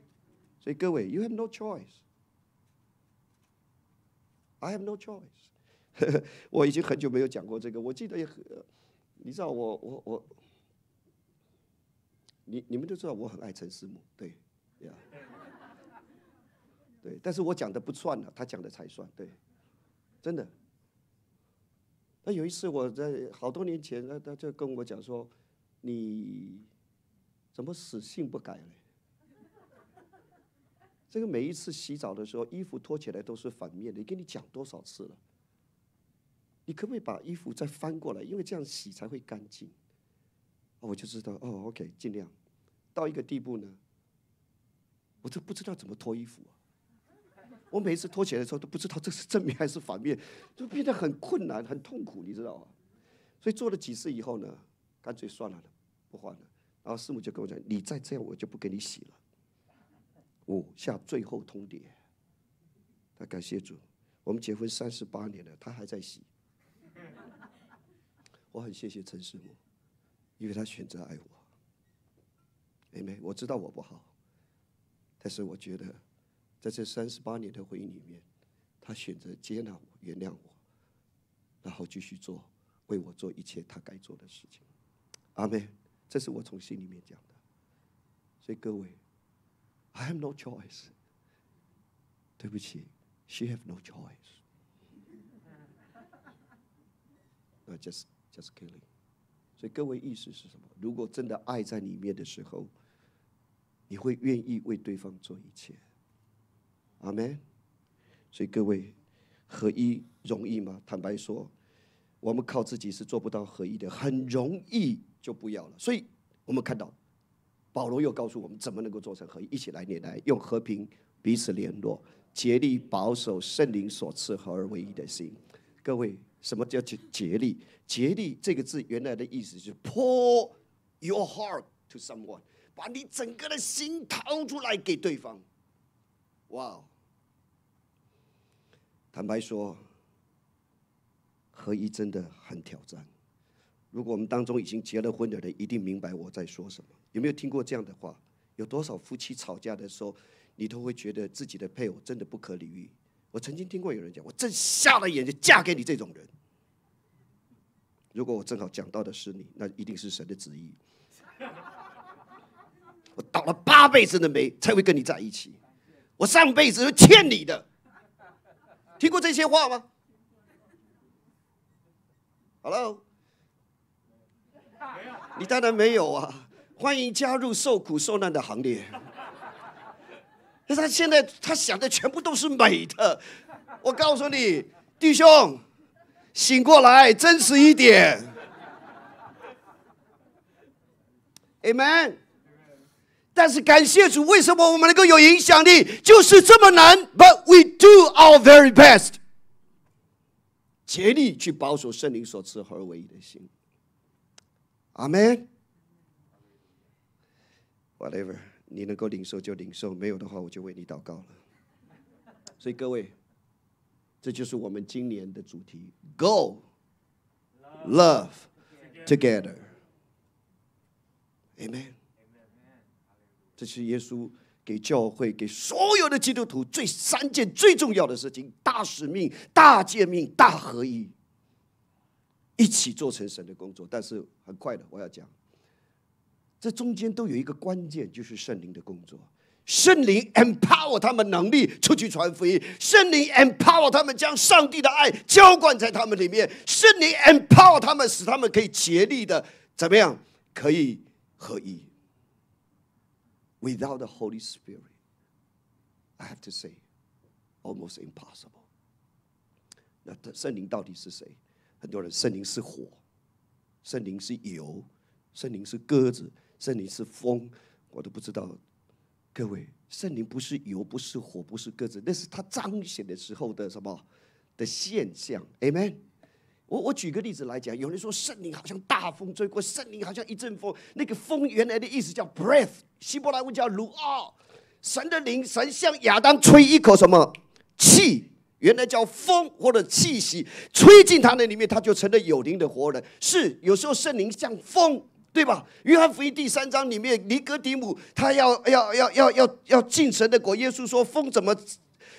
所以各位，You have no choice。I have no choice。我已经很久没有讲过这个。我记得也，你知道我我我，你你们都知道我很爱陈思母，对，呀，对。但是我讲的不算了，他讲的才算，对，真的。那有一次我在好多年前，他他就跟我讲说：“你怎么死性不改呢？”这个每一次洗澡的时候，衣服脱起来都是反面的。你跟你讲多少次了？你可不可以把衣服再翻过来？因为这样洗才会干净。我就知道，哦，OK，尽量。到一个地步呢，我就不知道怎么脱衣服啊。我每一次脱起来的时候都不知道这是正面还是反面，就变得很困难、很痛苦，你知道吗？所以做了几次以后呢，干脆算了，不换了。然后师母就跟我讲：“你再这样，我就不给你洗了。”五下最后通牒，他感谢主，我们结婚三十八年了，他还在洗。我很谢谢陈师母，因为他选择爱我。妹妹，我知道我不好，但是我觉得，在这三十八年的婚姻里面，他选择接纳我、原谅我，然后继续做，为我做一切他该做的事情。阿妹，这是我从心里面讲的。所以各位。I have no choice。对不起，She have no choice。那 just just killing。所以各位意思是什么？如果真的爱在里面的时候，你会愿意为对方做一切。阿门。所以各位，合一容易吗？坦白说，我们靠自己是做不到合一的，很容易就不要了。所以我们看到。保罗又告诉我们怎么能够做成合一，一起来念来，用和平彼此联络，竭力保守圣灵所赐合而为一的心。各位，什么叫竭竭力？竭力这个字原来的意思是 pour your heart to someone，把你整个的心掏出来给对方。哇！坦白说，合一真的很挑战。如果我们当中已经结了婚的人，一定明白我在说什么。有没有听过这样的话？有多少夫妻吵架的时候，你都会觉得自己的配偶真的不可理喻？我曾经听过有人讲：“我真瞎了眼，就嫁给你这种人。”如果我正好讲到的是你，那一定是神的旨意。我倒了八辈子的霉才会跟你在一起，我上辈子是欠你的。听过这些话吗好了你当然没有啊。欢迎加入受苦受难的行列。但是他现在他想的全部都是美的，我告诉你，弟兄，醒过来，真实一点。Amen。但是感谢主，为什么我们能够有影响力？就是这么难，But we do our very best，竭力去保守圣灵所赐合而为一的心。阿门。Whatever，你能够领受就领受，没有的话我就为你祷告了。所以各位，这就是我们今年的主题：Go, love together。Amen。这是耶稣给教会、给所有的基督徒最三件最重要的事情：大使命、大诫命、大合一，一起做成神的工作。但是很快的，我要讲。这中间都有一个关键，就是圣灵的工作。圣灵 empower 他们能力出去传福音，圣灵 empower 他们将上帝的爱浇灌在他们里面，圣灵 empower 他们使他们可以竭力的怎么样可以合一。Without the Holy Spirit, I have to say, almost impossible. 那圣灵到底是谁？很多人圣灵是火，圣灵是油，圣灵是鸽子。圣灵是风，我都不知道。各位，圣灵不是油，不是火，不是鸽子，那是它彰显的时候的什么的现象？Amen。我我举个例子来讲，有人说圣灵好像大风吹过，圣灵好像一阵风。那个风原来的意思叫 breath，希伯来文叫鲁奥。神的灵，神向亚当吹一口什么气？原来叫风或者气息，吹进他那里面，他就成了有灵的活人。是，有时候圣灵像风。对吧？约翰福音第三章里面，尼哥底母他要要要要要要进神的国。耶稣说：“风怎么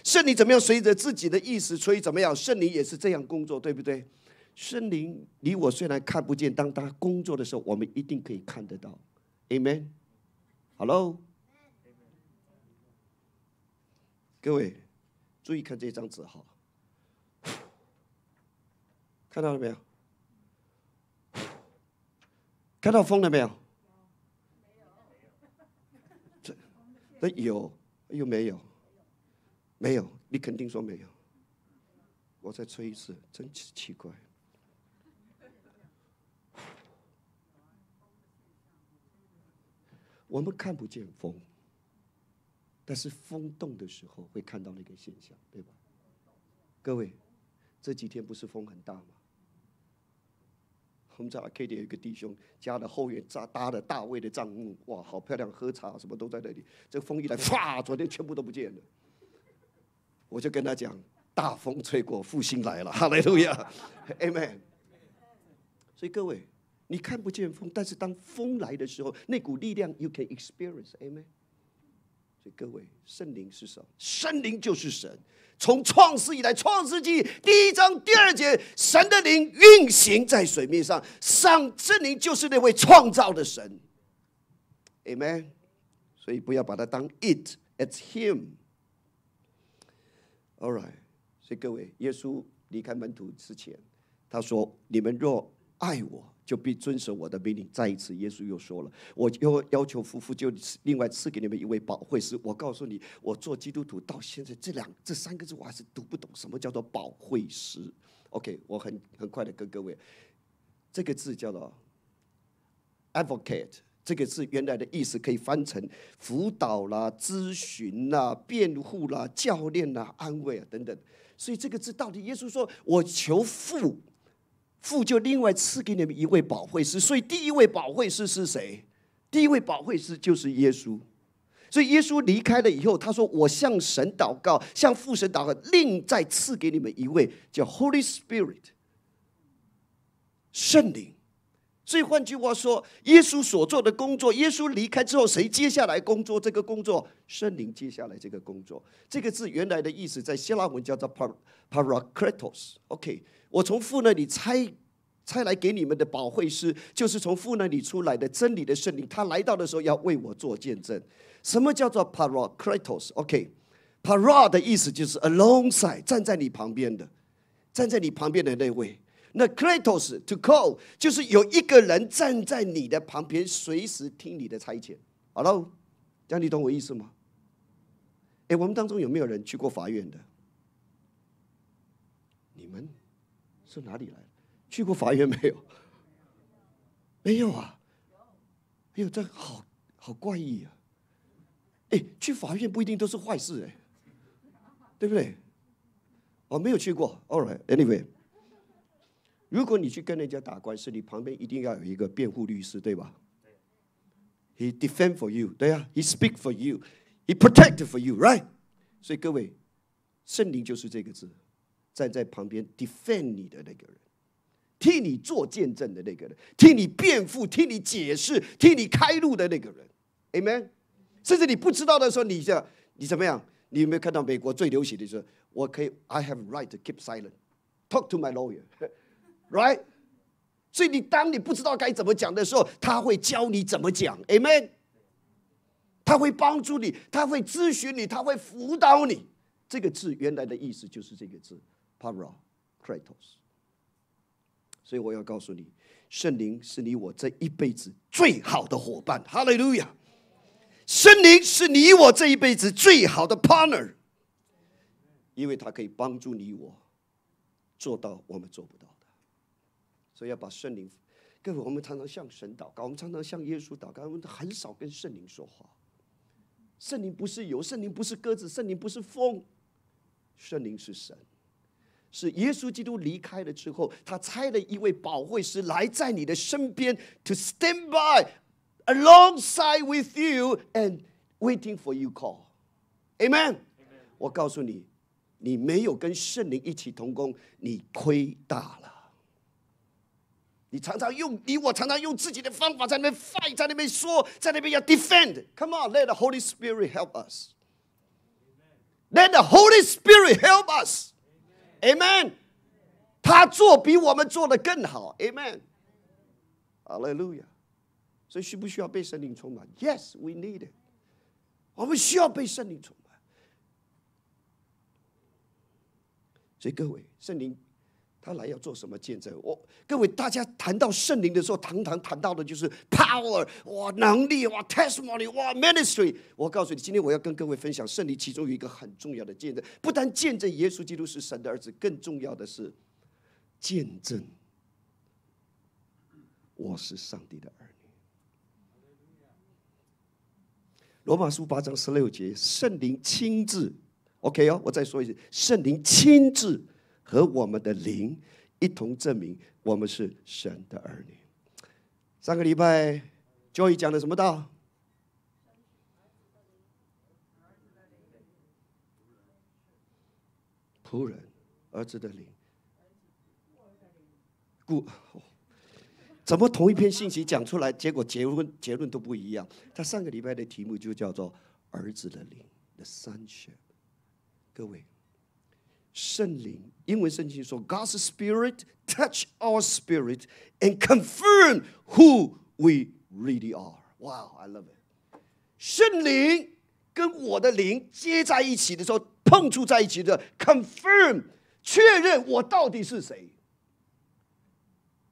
圣灵怎么样随着自己的意思吹？怎么样？圣灵也是这样工作，对不对？圣灵你我虽然看不见，当他工作的时候，我们一定可以看得到。Amen。Hello，各位注意看这张纸哈，看到了没有？看到风了没有？这，那有又没有？没有，你肯定说没有。我再吹一次，真是奇怪。我们看不见风，但是风动的时候会看到那个现象，对吧？各位，这几天不是风很大吗？我们在 K 点有个弟兄家的后院扎搭的大卫的帐幕，哇，好漂亮，喝茶什么都在那里。这风一来，唰，昨天全部都不见了。我就跟他讲，大风吹过，复兴来了，哈利路亚，Amen。所以各位，你看不见风，但是当风来的时候，那股力量 you can experience，Amen。所以各位，圣灵是什么？圣灵就是神。从创世以来，创世纪第一章第二节，神的灵运行在水面上，上圣灵就是那位创造的神。Amen。所以不要把它当 it，it's him。All right。所以各位，耶稣离开门徒之前，他说：“你们若爱我。”就必遵守我的命令。再一次，耶稣又说了：“我要要求夫妇就另外赐给你们一位保惠师。”我告诉你，我做基督徒到现在，这两这三个字我还是读不懂，什么叫做保惠师？OK，我很很快的跟各位，这个字叫做 advocate，这个字原来的意思可以翻成辅导啦、咨询啦、辩护啦、教练啦、安慰啊等等。所以这个字到底，耶稣说我求父。父就另外赐给你们一位保惠师，所以第一位保惠师是谁？第一位保惠师就是耶稣。所以耶稣离开了以后，他说：“我向神祷告，向父神祷告，另再赐给你们一位叫 Holy Spirit，圣灵。”所以换句话说，耶稣所做的工作，耶稣离开之后，谁接下来工作这个工作？圣灵接下来这个工作。这个字原来的意思在希腊文叫做 Parakletos。OK。我从父那里猜猜来给你们的保惠师，就是从父那里出来的真理的圣灵。他来到的时候要为我做见证。什么叫做 Paracletos？OK，Para 的意思就是 alongside，站在你旁边的，站在你旁边的那位。那 Kletos to call 就是有一个人站在你的旁边，随时听你的差遣。好了，这样你懂我意思吗？哎，我们当中有没有人去过法院的？你们是哪里来的？去过法院没有？没有啊。哎呦，这好好怪异啊！哎，去法院不一定都是坏事哎，对不对？我没有去过。All right, anyway，如果你去跟人家打官司，你旁边一定要有一个辩护律师，对吧？He defend for you，对啊，He speak for you，He protect for you，right？所以各位，圣灵就是这个字，站在旁边 defend 你的那个人，替你做见证的那个人，替你辩护、替你解释、替你开路的那个人，Amen。甚至你不知道的时候，你这你怎么样？你有没有看到美国最流行的是，我可以，I have right to keep silent，talk to my lawyer Right，所以你当你不知道该怎么讲的时候，他会教你怎么讲，Amen。他会帮助你，他会咨询你，他会辅导你。这个字原来的意思就是这个字，Para，Kratos。所以我要告诉你，圣灵是你我这一辈子最好的伙伴。哈利路亚！圣灵是你我这一辈子最好的 partner，因为他可以帮助你我做到我们做不到。所以要把圣灵，各位，我们常常向神祷告，我们常常向耶稣祷告，我们很少跟圣灵说话。圣灵不是油，圣灵不是鸽子，圣灵不是风，圣灵是神，是耶稣基督离开了之后，他差了一位保惠师来在你的身边，to stand by alongside with you and waiting for you call。Amen。我告诉你，你没有跟圣灵一起同工，你亏大了。你常常用你我常常用自己的方法在那边 fight，在那边说，在那边要 defend。Come on, let the Holy Spirit help us. Let the Holy Spirit help us. Amen. 他做比我们做的更好。Amen. Hallelujah. 所以需不需要被圣灵充满？Yes, we need it. 我们需要被圣灵充满。所以各位，圣灵。 他来要做什么见证？我各位大家谈到圣灵的时候，堂堂谈到的就是 power，哇，能力，哇，testimony，哇，ministry。我告诉你，今天我要跟各位分享圣灵其中有一个很重要的见证，不单见证耶稣基督是神的儿子，更重要的是见证我是上帝的儿女。罗马书八章十六节，圣灵亲自，OK 哦，我再说一次，圣灵亲自。和我们的灵一同证明我们是神的儿女。上个礼拜，Joy 讲的什么道？仆人，儿子的灵。故怎么同一篇信息讲出来，结果结论结论都不一样？他上个礼拜的题目就叫做“儿子的灵的三选。各位。圣灵，英文圣经说：“God's Spirit touch our spirit and confirm who we really are.” Wow, I love it. 圣灵跟我的灵接在一起的时候，碰触在一起的，confirm 确认我到底是谁。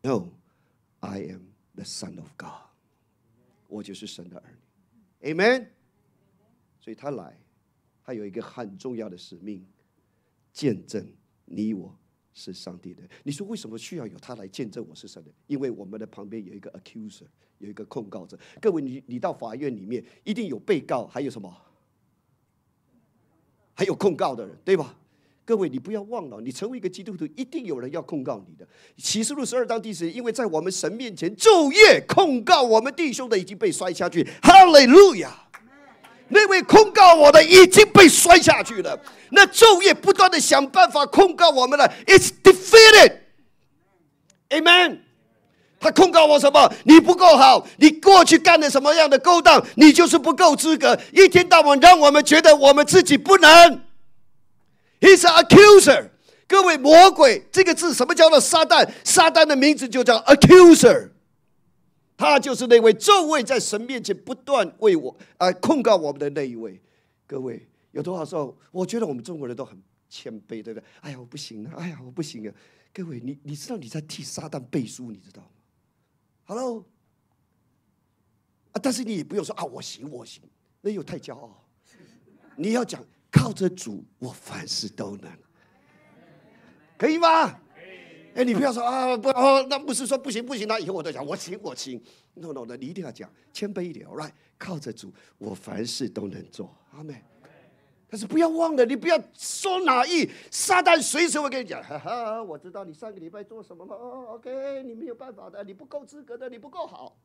No, I am the Son of God. 我就是神的儿女。Amen. 所以他来，他有一个很重要的使命。 见证你我是上帝的，你说为什么需要有他来见证我是神的？因为我们的旁边有一个 accuser，有一个控告者。各位，你你到法院里面一定有被告，还有什么？还有控告的人，对吧？各位，你不要忘了，你成为一个基督徒，一定有人要控告你的。启示录十二章第十，因为在我们神面前昼夜控告我们弟兄的已经被摔下去。哈利路亚。那位控告我的已经被摔下去了。那昼夜不断的想办法控告我们了，It's defeated。Amen。他控告我什么？你不够好，你过去干了什么样的勾当，你就是不够资格。一天到晚让我们觉得我们自己不能。He's an accuser。各位，魔鬼这个字什么叫做撒旦？撒旦的名字就叫 accuser。他就是那位众位在神面前不断为我啊控告我们的那一位。各位有多少时候，我觉得我们中国人都很谦卑，对不对？哎呀，我不行了！哎呀，我不行了！各位，你你知道你在替撒旦背书，你知道吗？Hello，啊，但是你也不用说啊，我行，我行，那又太骄傲。你要讲靠着主，我凡事都能。可以吗？哎，你不要说啊，不哦，那不是说不行不行，那以后我都讲我行我行。No No 你一定要讲谦卑一点，Right？靠着主，我凡事都能做。阿妹，但是不要忘了，你不要说哪意，撒旦随时会跟你讲，哈哈，我知道你上个礼拜做什么了，OK，你没有办法的，你不够资格的，你不够好。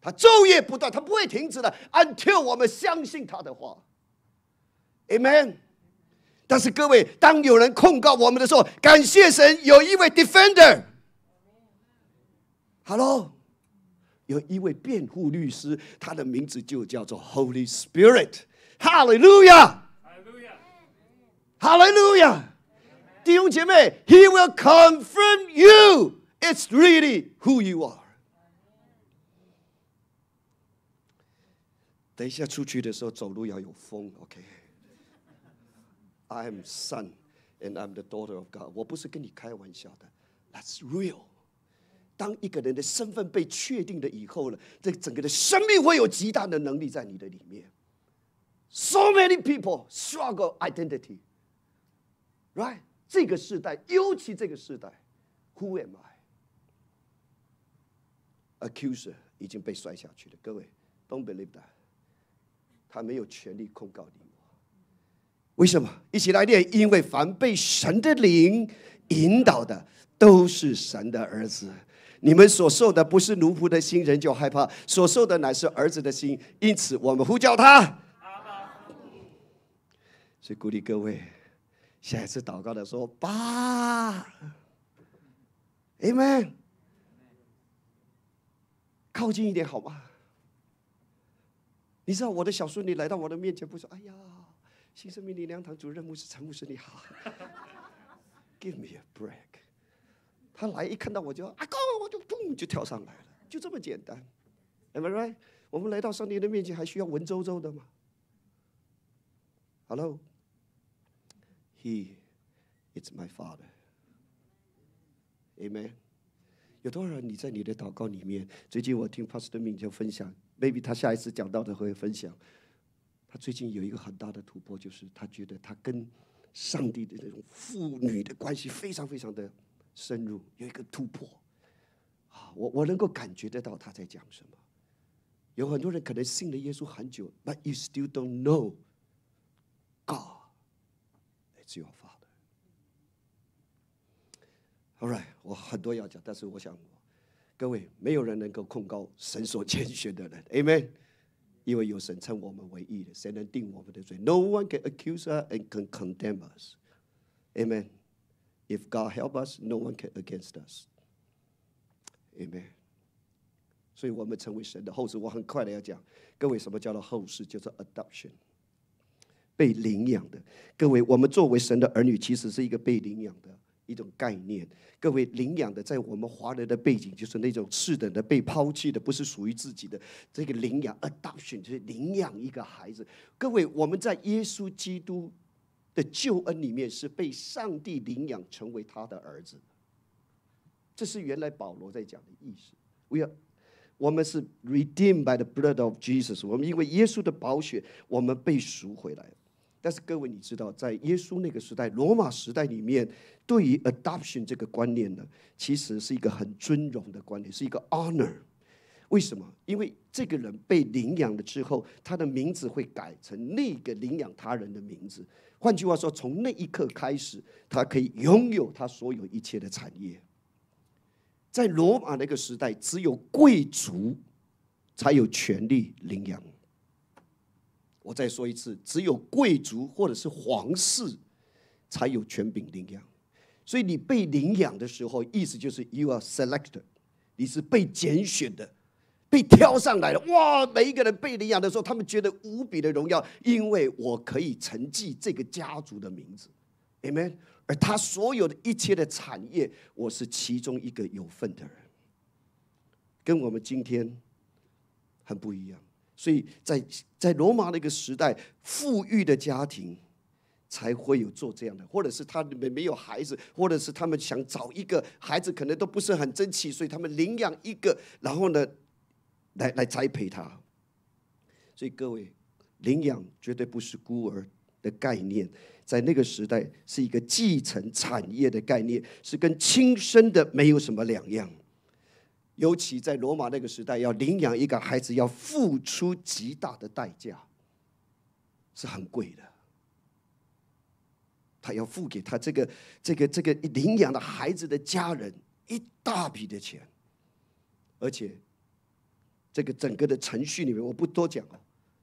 他昼夜不断，他不会停止的，until 我们相信他的话，Amen。但是各位，当有人控告我们的时候，感谢神有一位 defender，Hello，有一位辩护律师，他的名字就叫做 Holy Spirit，Hallelujah，Hallelujah，弟兄姐妹，He will confirm you it's really who you are。等一下出去的时候，走路要有风，OK。I am son and I'm the daughter of God。我不是跟你开玩笑的，That's real。当一个人的身份被确定了以后呢，这整个的生命会有极大的能力在你的里面。So many people struggle identity, right？这个时代，尤其这个时代，Who am I？Accuser 已经被摔下去了。各位，Don't believe that。他没有权利控告你。为什么？一起来念，因为凡被神的灵引导的，都是神的儿子。你们所受的不是奴仆的心，人就害怕；所受的乃是儿子的心。因此，我们呼叫他。所以鼓励各位，下一次祷告的时候，爸，Amen，靠近一点好吗？你知道我的小孙女来到我的面前，不说：“哎呀。”新生命力量堂主任牧师陈牧师你好，Give me a break。他来一看到我就阿公，我就嘣就跳上来了，就这么简单。Am I right？我们来到上帝的面前还需要文绉绉的吗？Hello，He is my Father。Amen。有多少人你在你的祷告里面？最近我听 Pastor Ming 就分享，Maybe 他下一次讲到的会分享。最近有一个很大的突破，就是他觉得他跟上帝的这种父女的关系非常非常的深入，有一个突破。啊，我我能够感觉得到他在讲什么。有很多人可能信了耶稣很久，but you still don't know God is your Father。All right，我很多要讲，但是我想，各位没有人能够控告神所拣选的人，Amen。因为有神称我们为义的，谁能定我们的罪？No one can accuse us and can condemn us. Amen. If God help us, no one can against us. Amen. 所以我们成为神的后世。我很快的要讲，各位什么叫做后世？就是 adoption，被领养的。各位，我们作为神的儿女，其实是一个被领养的。一种概念，各位领养的，在我们华人的背景，就是那种次等的、被抛弃的，不是属于自己的。这个领养 （adoption） 就是领养一个孩子。各位，我们在耶稣基督的救恩里面，是被上帝领养成为他的儿子。这是原来保罗在讲的意思。We are，我们是 redeemed by the blood of Jesus。我们因为耶稣的宝血，我们被赎回来。但是各位，你知道，在耶稣那个时代，罗马时代里面，对于 adoption 这个观念呢，其实是一个很尊荣的观念，是一个 honor。为什么？因为这个人被领养了之后，他的名字会改成那个领养他人的名字。换句话说，从那一刻开始，他可以拥有他所有一切的产业。在罗马那个时代，只有贵族才有权利领养。我再说一次，只有贵族或者是皇室才有权柄领养。所以你被领养的时候，意思就是 you are selected，你是被拣选的，被挑上来的。哇！每一个人被领养的时候，他们觉得无比的荣耀，因为我可以承继这个家族的名字，amen。而他所有的一切的产业，我是其中一个有份的人，跟我们今天很不一样。所以在在罗马那个时代，富裕的家庭才会有做这样的，或者是他们没有孩子，或者是他们想找一个孩子，可能都不是很争气，所以他们领养一个，然后呢，来来栽培他。所以各位，领养绝对不是孤儿的概念，在那个时代是一个继承产业的概念，是跟亲生的没有什么两样。尤其在罗马那个时代，要领养一个孩子，要付出极大的代价，是很贵的。他要付给他这个、这个、这个领养的孩子的家人一大笔的钱，而且这个整个的程序里面，我不多讲啊，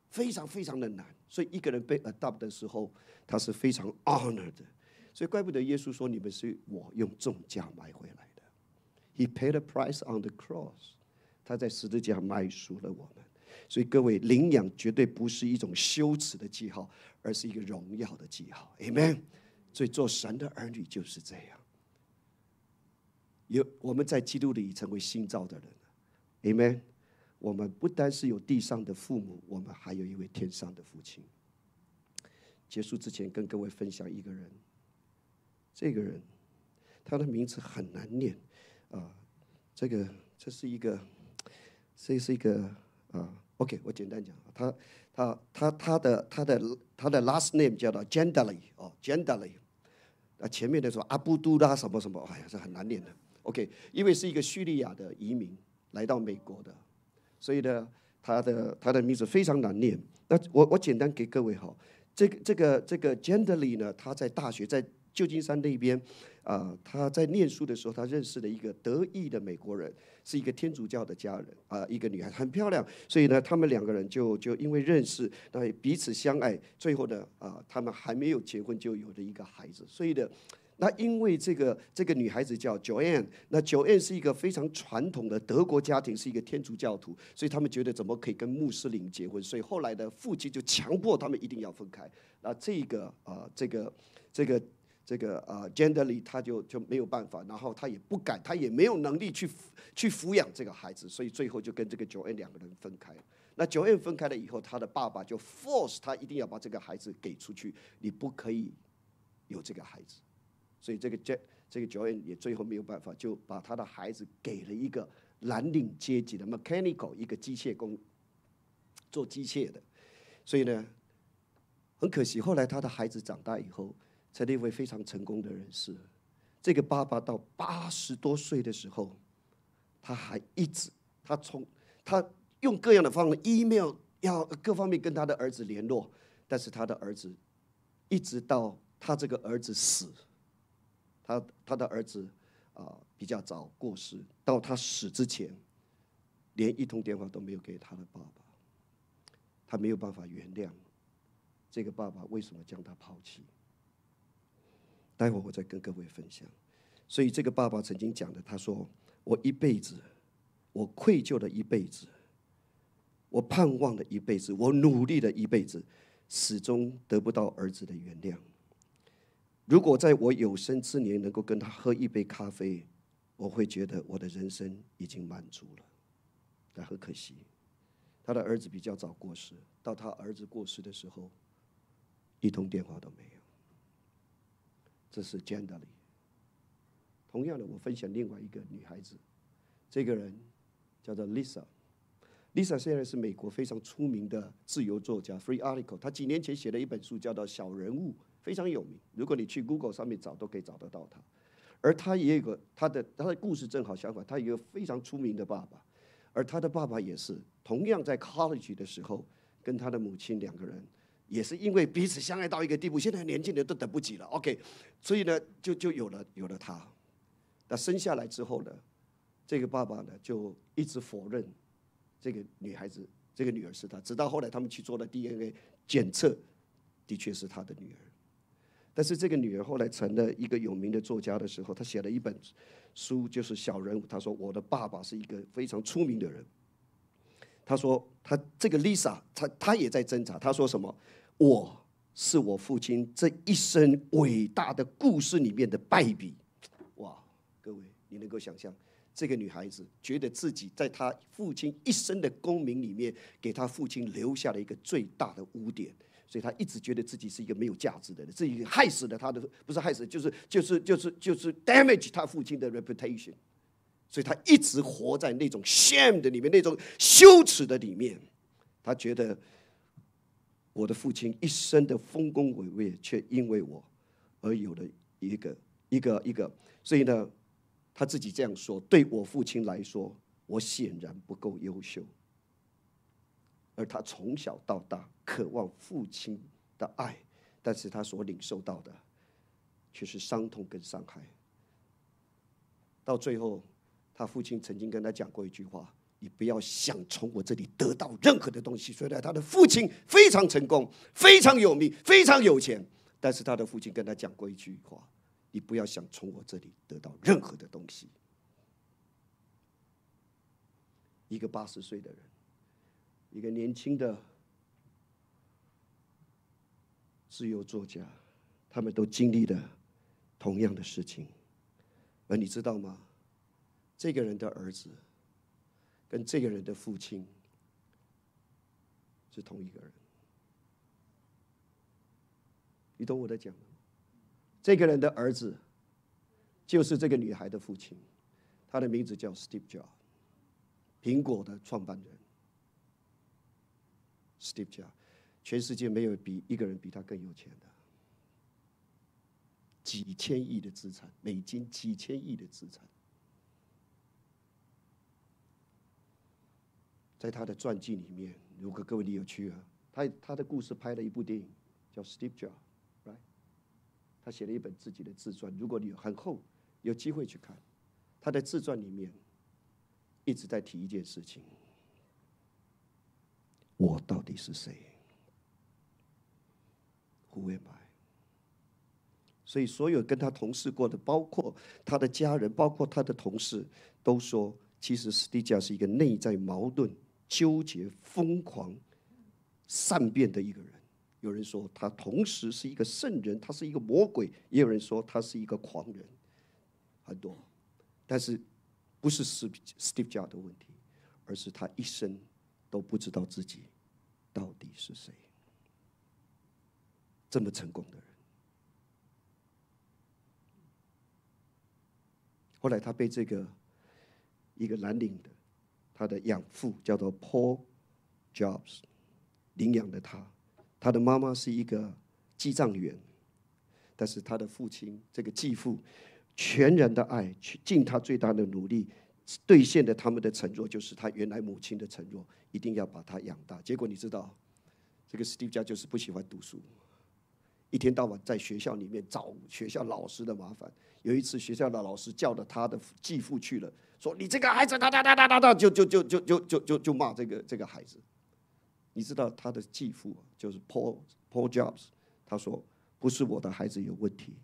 非常非常的难。所以一个人被 adopt 的时候，他是非常 honored 的。所以怪不得耶稣说：“你们是我用重价买回来的。” He paid a price on the cross，他在十字架卖赎了我们。所以各位，领养绝对不是一种羞耻的记号，而是一个荣耀的记号。Amen。所以做神的儿女就是这样。有我们在基督里成为新造的人。Amen。我们不单是有地上的父母，我们还有一位天上的父亲。结束之前，跟各位分享一个人。这个人，他的名字很难念。啊，这个这是一个，这是一个啊，OK，我简单讲，他他他他的他的他的 last name 叫做 Jendali 哦，Jendali，啊前面的说阿布都拉什么什么，哎呀，这很难念的，OK，因为是一个叙利亚的移民来到美国的，所以呢，他的他的名字非常难念。那我我简单给各位哈，这个这个这个 Jendali 呢，他在大学在旧金山那边。啊，他在念书的时候，他认识了一个德裔的美国人，是一个天主教的家人啊，一个女孩很漂亮，所以呢，他们两个人就就因为认识，那彼此相爱，最后呢，啊，他们还没有结婚就有了一个孩子，所以呢，那因为这个这个女孩子叫 Joanne，那 Joanne 是一个非常传统的德国家庭，是一个天主教徒，所以他们觉得怎么可以跟穆斯林结婚，所以后来的父亲就强迫他们一定要分开，那这个啊，这个这个。这个啊 g e n d e r l y 他就就没有办法，然后他也不敢，他也没有能力去去抚养这个孩子，所以最后就跟这个 Joanne 两个人分开了。那 Joanne 分开了以后，他的爸爸就 force 他一定要把这个孩子给出去，你不可以有这个孩子。所以这个 J 这个 Joanne 也最后没有办法，就把他的孩子给了一个蓝领阶级的 mechanical 一个机械工，做机械的。所以呢，很可惜，后来他的孩子长大以后。成了一位非常成功的人士。这个爸爸到八十多岁的时候，他还一直，他从他用各样的方式，email 要各方面跟他的儿子联络，但是他的儿子一直到他这个儿子死，他他的儿子啊比较早过世，到他死之前，连一通电话都没有给他的爸爸，他没有办法原谅这个爸爸为什么将他抛弃。待会我再跟各位分享。所以这个爸爸曾经讲的，他说：“我一辈子，我愧疚了一辈子，我盼望了一辈子，我努力了一辈子，始终得不到儿子的原谅。如果在我有生之年能够跟他喝一杯咖啡，我会觉得我的人生已经满足了。但很可惜，他的儿子比较早过世，到他儿子过世的时候，一通电话都没有。”这是 g e n d e r l y 同样的，我分享另外一个女孩子，这个人叫做 Lisa。Lisa 现在是美国非常出名的自由作家，Free Article。她几年前写了一本书，叫做《小人物》，非常有名。如果你去 Google 上面找，都可以找得到她。而她也有个她的她的故事正好相反，她有一个非常出名的爸爸，而她的爸爸也是同样在 College 的时候，跟她的母亲两个人。也是因为彼此相爱到一个地步，现在年轻人都等不及了。OK，所以呢，就就有了有了他。那生下来之后呢，这个爸爸呢就一直否认这个女孩子，这个女儿是他。直到后来他们去做了 DNA 检测，的确是他的女儿。但是这个女儿后来成了一个有名的作家的时候，她写了一本书，就是《小人物》。她说：“我的爸爸是一个非常出名的人。”他说：“他这个 Lisa，他他也在挣扎。他说什么？我是我父亲这一生伟大的故事里面的败笔。哇，各位，你能够想象这个女孩子觉得自己在她父亲一生的功名里面，给她父亲留下了一个最大的污点，所以她一直觉得自己是一个没有价值的人，自己害死了她的，不是害死，就是就是就是就是 damage 她父亲的 reputation。”所以他一直活在那种 shame 的里面，那种羞耻的里面。他觉得我的父亲一生的丰功伟业，却因为我而有了一个一个一个，所以呢，他自己这样说：对我父亲来说，我显然不够优秀。而他从小到大渴望父亲的爱，但是他所领受到的却是伤痛跟伤害。到最后，他父亲曾经跟他讲过一句话：“你不要想从我这里得到任何的东西。”虽然他的父亲非常成功、非常有名、非常有钱，但是他的父亲跟他讲过一句话：“你不要想从我这里得到任何的东西。”一个八十岁的人。一个年轻的自由作家，他们都经历了同样的事情，而你知道吗？这个人的儿子跟这个人的父亲是同一个人，你懂我在讲吗？这个人的儿子就是这个女孩的父亲，他的名字叫 Steve Jobs，苹果的创办人。Steve Jobs，全世界没有比一个人比他更有钱的，几千亿的资产，美金几千亿的资产，在他的传记里面，如果各位你有去啊，他他的故事拍了一部电影，叫 Steve Jobs，right？他写了一本自己的自传，如果你很厚，有机会去看，他的自传里面一直在提一件事情。我到底是谁？Who am I？所以，所有跟他同事过的，包括他的家人，包括他的同事，都说，其实斯蒂加是一个内在矛盾、纠结、疯狂、善变的一个人。有人说他同时是一个圣人，他是一个魔鬼；也有人说他是一个狂人，很多。但是，不是斯斯蒂加的问题，而是他一生都不知道自己。到底是谁？这么成功的人，后来他被这个一个蓝领的他的养父叫做 Paul Jobs 领养的他。他的妈妈是一个记账员，但是他的父亲这个继父全然的爱，尽他最大的努力。兑现的他们的承诺，就是他原来母亲的承诺，一定要把他养大。结果你知道，这个 Steve 家就是不喜欢读书，一天到晚在学校里面找学校老师的麻烦。有一次，学校的老师叫了他的继父去了，说：“你这个孩子，哒哒哒哒哒哒，就就就就就就就就骂这个这个孩子。”你知道他的继父就是 Paul Paul Jobs，他说：“不是我的孩子有问题，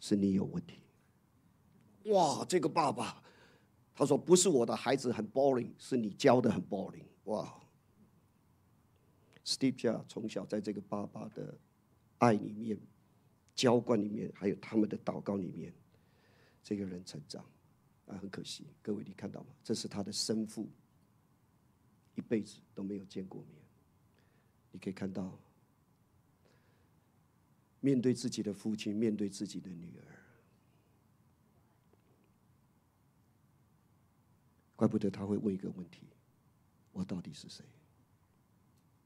是你有问题。”哇，这个爸爸。他说：“不是我的孩子很 boring，是你教的很 boring。”哇！Steve 家从小在这个爸爸的爱里面、浇灌里面，还有他们的祷告里面，这个人成长啊，很可惜。各位，你看到吗？这是他的生父，一辈子都没有见过面。你可以看到，面对自己的父亲，面对自己的女儿。怪不得他会问一个问题：我到底是谁？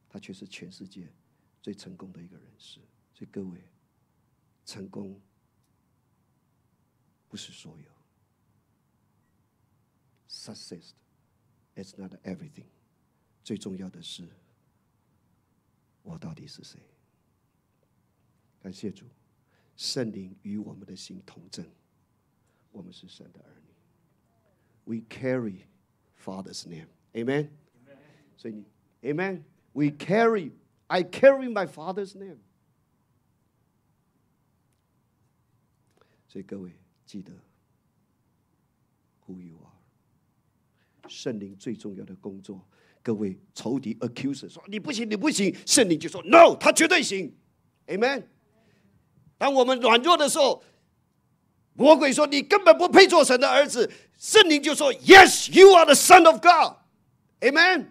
他却是全世界最成功的一个人士。所以各位，成功不是所有 ，success is not everything。最重要的是，我到底是谁？感谢主，圣灵与我们的心同证，我们是神的儿女。We carry Father's name. Amen. 所以你，Amen. We carry. I carry my Father's name. 所以各位记得，Who you are。 圣灵最重要的工作，各位仇敌 accuser 说你不行，你不行，圣灵就说 No，他绝对行。Amen。当我们软弱的时候。魔鬼说：“你根本不配做神的儿子。”圣灵就说：“Yes, you are the Son of God. Amen。”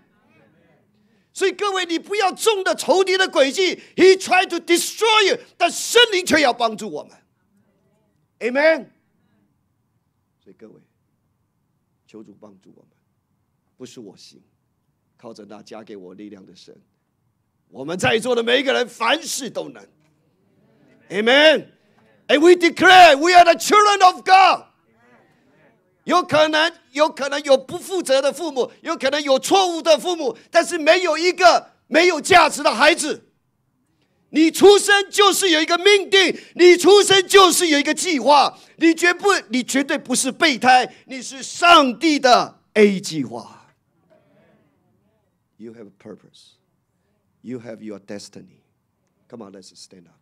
所以各位，你不要中的仇敌的诡计，He try to destroy you，但圣灵却要帮助我们。Amen。所以各位，求主帮助我们，不是我行，靠着那加给我力量的神，我们在座的每一个人，凡事都能。Amen. And we declare we are the children of God. 有可能，有可能有不负责的父母，有可能有错误的父母，但是没有一个没有价值的孩子。你出生就是有一个命定，你出生就是有一个计划，你绝不，你绝对不是备胎，你是上帝的 A 计划。You have a purpose. You have your destiny. Come on, let's stand up.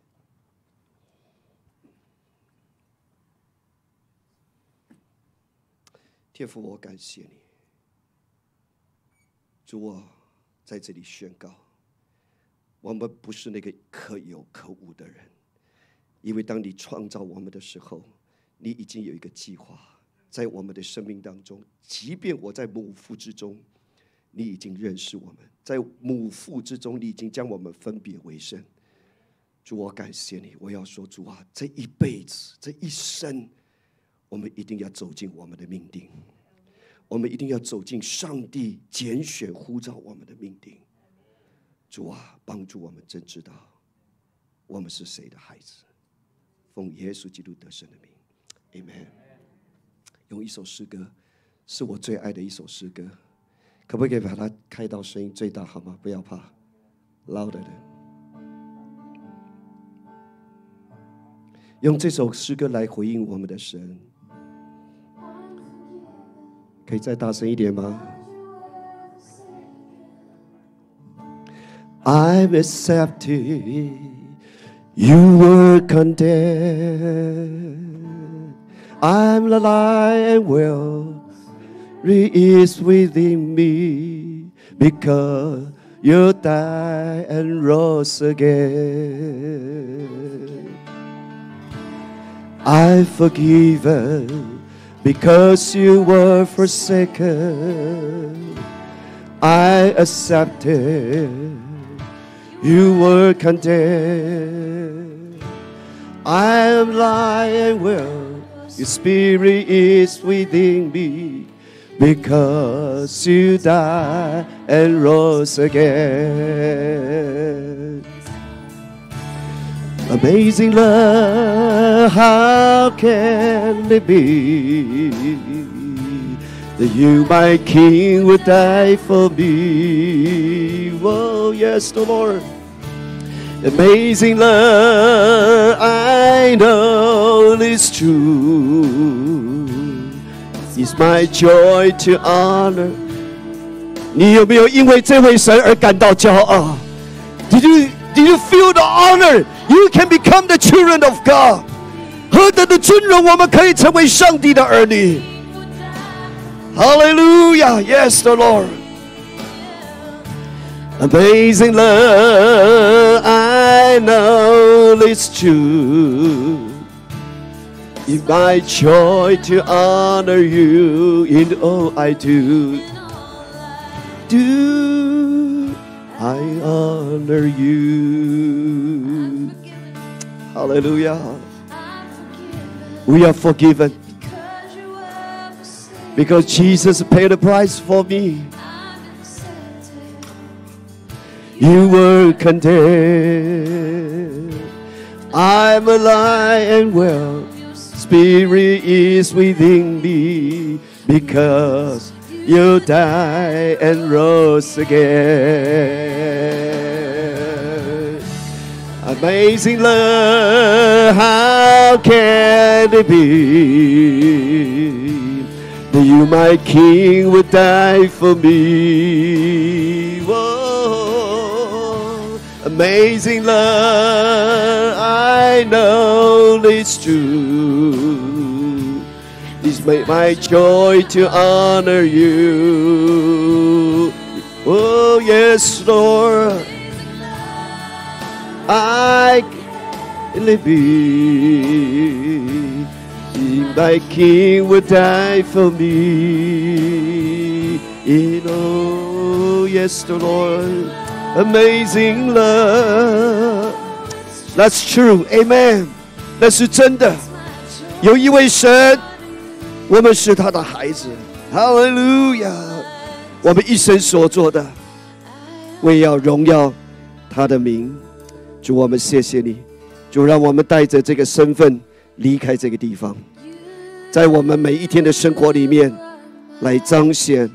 天父，我感谢你。主，我在这里宣告，我们不是那个可有可无的人，因为当你创造我们的时候，你已经有一个计划在我们的生命当中。即便我在母腹之中，你已经认识我们；在母腹之中，你已经将我们分别为圣。主，我感谢你。我要说，主啊，这一辈子，这一生。我们一定要走进我们的命定，我们一定要走进上帝拣选呼召我们的命定。主啊，帮助我们真知道我们是谁的孩子，奉耶稣基督得胜的名，Amen。用一首诗歌，是我最爱的一首诗歌，可不可以把它开到声音最大好吗？不要怕，loud 的。用这首诗歌来回应我们的神。可以再大声一点吗？I'm accepted, you were condemned. I'm alive and well, is within me because you died and rose again. I forgiven because you were forsaken. I accepted you were condemned. I am lying well, your spirit is within me because you died and rose again. Amazing love, how can it be that you, my King, would die for me? Oh, yes, the Lord. Amazing love, I know it's true. It's my joy to honor. 你有没有因为这位神而感到骄傲？Did you did you feel the honor? You can become the children of God. 何等的尊荣，我们可以成为上帝的儿女。Hallelujah. Yes, the Lord. Amazing love, I know it's true. In my joy to honor you in all I do. Do I honor you? Hallelujah. We are forgiven because Jesus paid the price for me. You were condemned. I'm alive and well. Spirit is within me because you died and rose again. Amazing love, how can it be that you, my King, would die for me? Whoa, amazing love, I know it's true. It's my, my joy to honor you. Oh, yes, Lord. I can be. My King would die for me. You know, yes, the Lord, amazing love. That's true, Amen. 那是真的。有一位神，我们是他的孩子。Hallelujah！我们一生所做的，为要荣耀他的名。主，我们谢谢你，主，让我们带着这个身份离开这个地方，在我们每一天的生活里面来彰显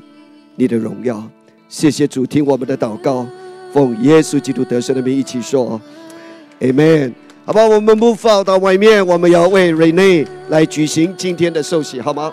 你的荣耀。谢谢主，听我们的祷告，奉耶稣基督得胜的名一起说，Amen。好吧，我们 move out 到外面，我们要为 Rene 来举行今天的寿喜，好吗？